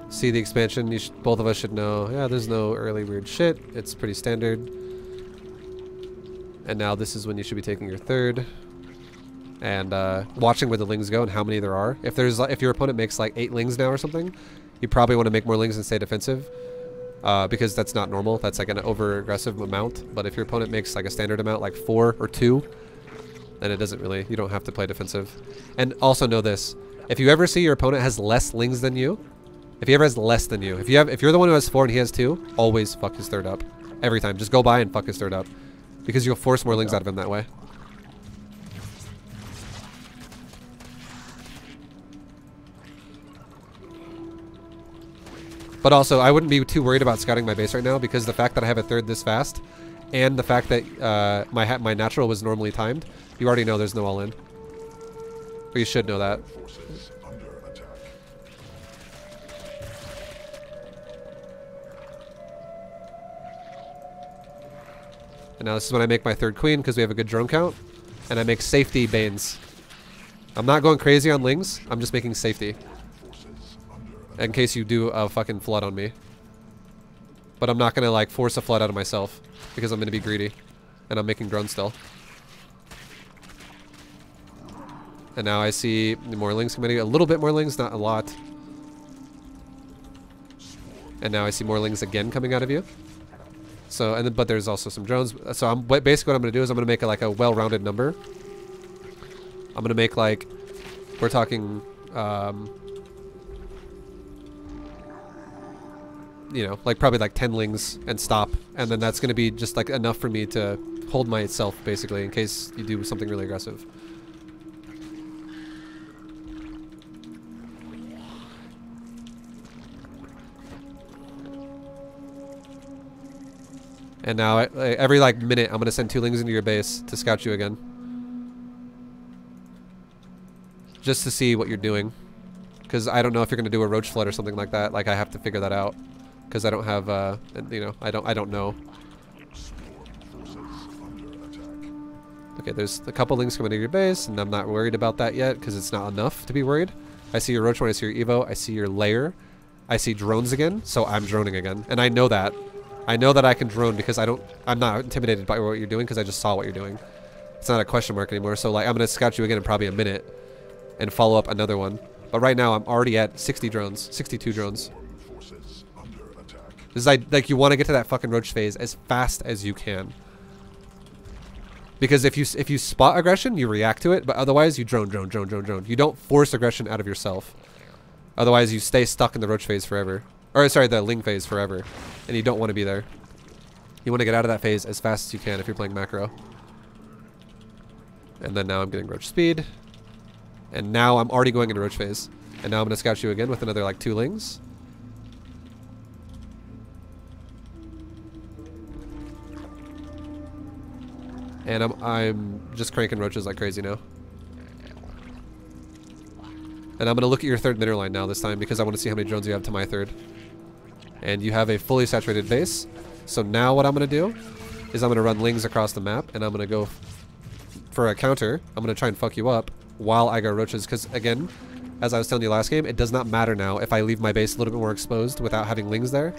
see the expansion. You both of us should know, yeah, there's no early weird shit. It's pretty standard. And now this is when you should be taking your third. And uh, watching where the lings go and how many there are. If there's if your opponent makes like eight lings now or something, you probably want to make more lings and stay defensive. Uh, because that's not normal. That's like an over aggressive amount. But if your opponent makes like a standard amount, like four or two, then it doesn't really, you don't have to play defensive. And also know this, if you ever see your opponent has less lings than you, if he ever has less than you, if you have, if you're the one who has four and he has two, always fuck his third up. Every time. Just go by and fuck his third up. Because you'll force more lings out of him that way. But also, I wouldn't be too worried about scouting my base right now because the fact that I have a third this fast and the fact that uh, my my natural was normally timed, you already know there's no all in. Or you should know that. And now this is when I make my third queen because we have a good drone count. And I make safety banes. I'm not going crazy on lings. I'm just making safety. In case you do a fucking flood on me. But I'm not going to like force a flood out of myself. Because I'm going to be greedy. And I'm making drones still. And now I see more lings coming. A little bit more lings, not a lot. And now I see more lings again coming out of you. So, and then, but there's also some drones. So I'm basically what I'm going to do is I'm going to make a, like a well-rounded number. I'm going to make like, we're talking, um, you know, like probably like 10 lings and stop. And then that's going to be just like enough for me to hold myself basically in case you do something really aggressive. And now, every like minute, I'm gonna send two lings into your base to scout you again, just to see what you're doing, because I don't know if you're gonna do a roach flood or something like that. Like I have to figure that out, because I don't have, uh, you know, I don't, I don't know. Okay, there's a couple lings coming into your base, and I'm not worried about that yet, because it's not enough to be worried. I see your roach I see your evo, I see your lair, I see drones again, so I'm droning again, and I know that. I know that I can drone because I don't, I'm not intimidated by what you're doing because I just saw what you're doing. It's not a question mark anymore. So like, I'm to scout you again in probably a minute and follow up another one. But right now I'm already at 60 drones, 62 drones. Is like, like you want to get to that fucking roach phase as fast as you can. Because if you if you spot aggression, you react to it, but otherwise you drone, drone, drone, drone, drone. You don't force aggression out of yourself. Otherwise you stay stuck in the roach phase forever. Or sorry, the Ling phase forever. And you don't want to be there. You want to get out of that phase as fast as you can if you're playing macro. And then now I'm getting roach speed. And now I'm already going into roach phase. And now I'm going to scout you again with another like two lings. And I'm, I'm just cranking roaches like crazy now. And I'm going to look at your third middle line now this time because I want to see how many drones you have to my third and you have a fully saturated base. So now what I'm going to do is I'm going to run lings across the map, and I'm going to go for a counter. I'm going to try and fuck you up while I go roaches, because again, as I was telling you last game, it does not matter now if I leave my base a little bit more exposed without having lings there,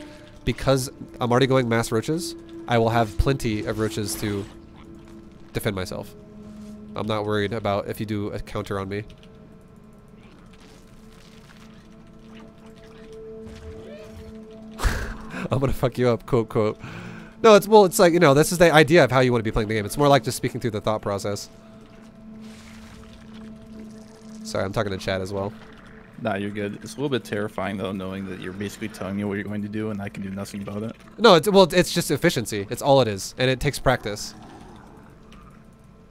because I'm already going mass roaches, I will have plenty of roaches to defend myself. I'm not worried about if you do a counter on me. I'm gonna fuck you up, quote, quote. No, it's, well, it's like, you know, this is the idea of how you want to be playing the game. It's more like just speaking through the thought process. Sorry, I'm talking to chat as well. Nah, you're good. It's a little bit terrifying though, knowing that you're basically telling me what you're going to do and I can do nothing about it. No, it's, well, it's just efficiency. It's all it is, and it takes practice.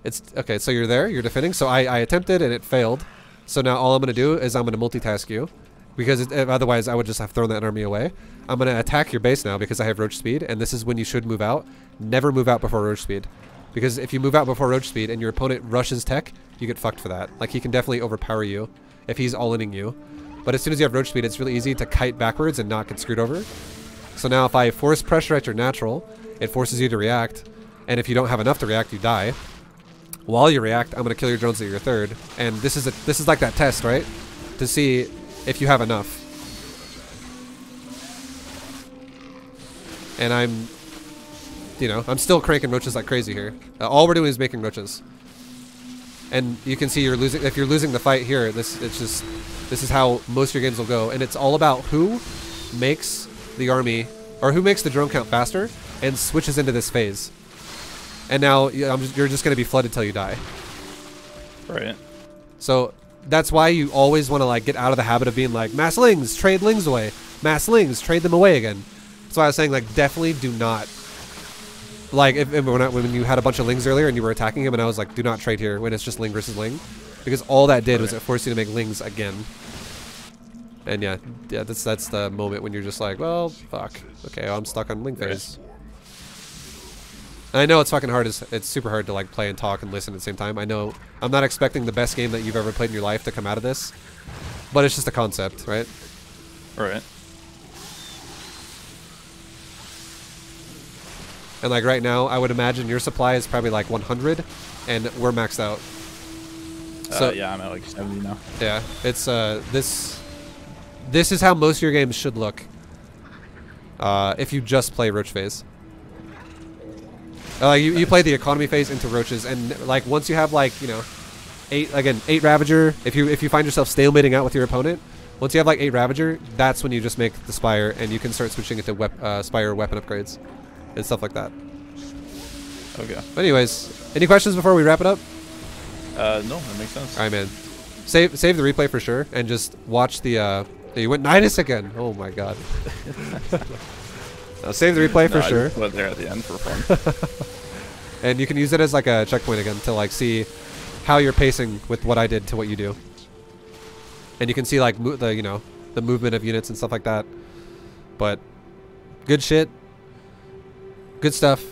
It's okay. So you're there. You're defending. So I, I attempted and it failed. So now all I'm gonna do is I'm gonna multitask you, because it, otherwise I would just have thrown that army away. I'm gonna attack your base now because I have roach speed, and this is when you should move out. Never move out before roach speed, because if you move out before roach speed and your opponent rushes tech, you get fucked for that. Like he can definitely overpower you if he's all-inning you. But as soon as you have roach speed, it's really easy to kite backwards and not get screwed over. So now if I force pressure at your natural, it forces you to react. And if you don't have enough to react, you die. While you react, I'm gonna kill your drones at your third. And this is a this is like that test, right? To see if you have enough. And I'm, you know, I'm still cranking roaches like crazy here. Uh, all we're doing is making roaches. And you can see you're losing, if you're losing the fight here, this, it's just, this is how most of your games will go. And it's all about who makes the army, or who makes the drone count faster and switches into this phase. And now you're just going to be flooded till you die. Right. So that's why you always want to like get out of the habit of being like mass lings, trade lings away, mass lings, trade them away again. That's why I was saying like definitely do not like if, if when, I, when you had a bunch of lings earlier and you were attacking him and I was like do not trade here when it's just ling versus ling because all that did was it forced you to make lings again. And yeah, yeah, that's that's the moment when you're just like, well, fuck. Okay, well, I'm stuck on ling phase. And I know it's fucking hard. It's, it's super hard to like play and talk and listen at the same time. I know I'm not expecting the best game that you've ever played in your life to come out of this, but it's just a concept, right? Right. And like right now, I would imagine your supply is probably like 100, and we're maxed out. Uh, so uh, yeah, I'm at like 70 now. Yeah, it's uh this this is how most of your games should look. Uh, if you just play Roach Phase. Uh, you, you play the economy phase into roaches, and like once you have like you know, eight again eight Ravager. If you if you find yourself stalemating out with your opponent, once you have like eight Ravager, that's when you just make the Spire, and you can start switching into wep uh, Spire weapon upgrades, and stuff like that. Okay. But anyways, any questions before we wrap it up? Uh, no, that makes sense. All right, man. Save save the replay for sure, and just watch the. Uh, you went Nydus again. Oh my god. Now save the replay for no, sure. went there at the end for fun. and you can use it as like a checkpoint again to like see how you're pacing with what I did to what you do. And you can see like the you know the movement of units and stuff like that. But good shit. Good stuff.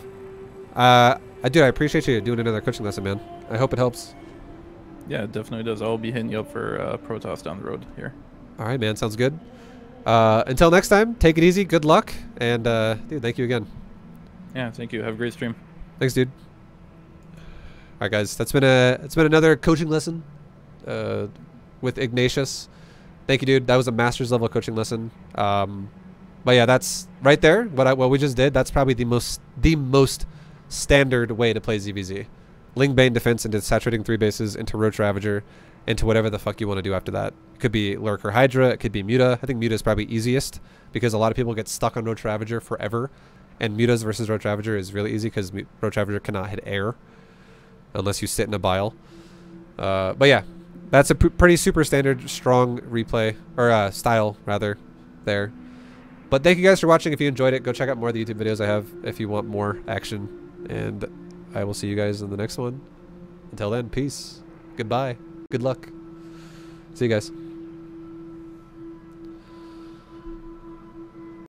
Uh, I do. I appreciate you doing another coaching lesson, man. I hope it helps. Yeah, it definitely does. I'll be hitting you up for uh, Protoss down the road here. All right, man. Sounds good. Uh, until next time, take it easy. Good luck. And, uh, dude, thank you again. Yeah, thank you. Have a great stream. Thanks, dude. All right, guys. That's been a it's been another coaching lesson uh, with Ignatius. Thank you, dude. That was a master's level coaching lesson. Um, but yeah, that's right there. What I, what we just did. That's probably the most the most standard way to play ZVZ. Ling Bane defense into saturating three bases into Roach Ravager into whatever the fuck you want to do after that. It could be Lurker Hydra, it could be Muta. I think Muta is probably easiest because a lot of people get stuck on Roach Ravager forever. And Mutas versus Roach Ravager is really easy because Roach Ravager cannot hit air unless you sit in a bile. Uh, but yeah, that's a pretty super standard, strong replay, or uh, style, rather, there. But thank you guys for watching. If you enjoyed it, go check out more of the YouTube videos I have if you want more action. And I will see you guys in the next one. Until then, peace. Goodbye. Good luck. See you guys.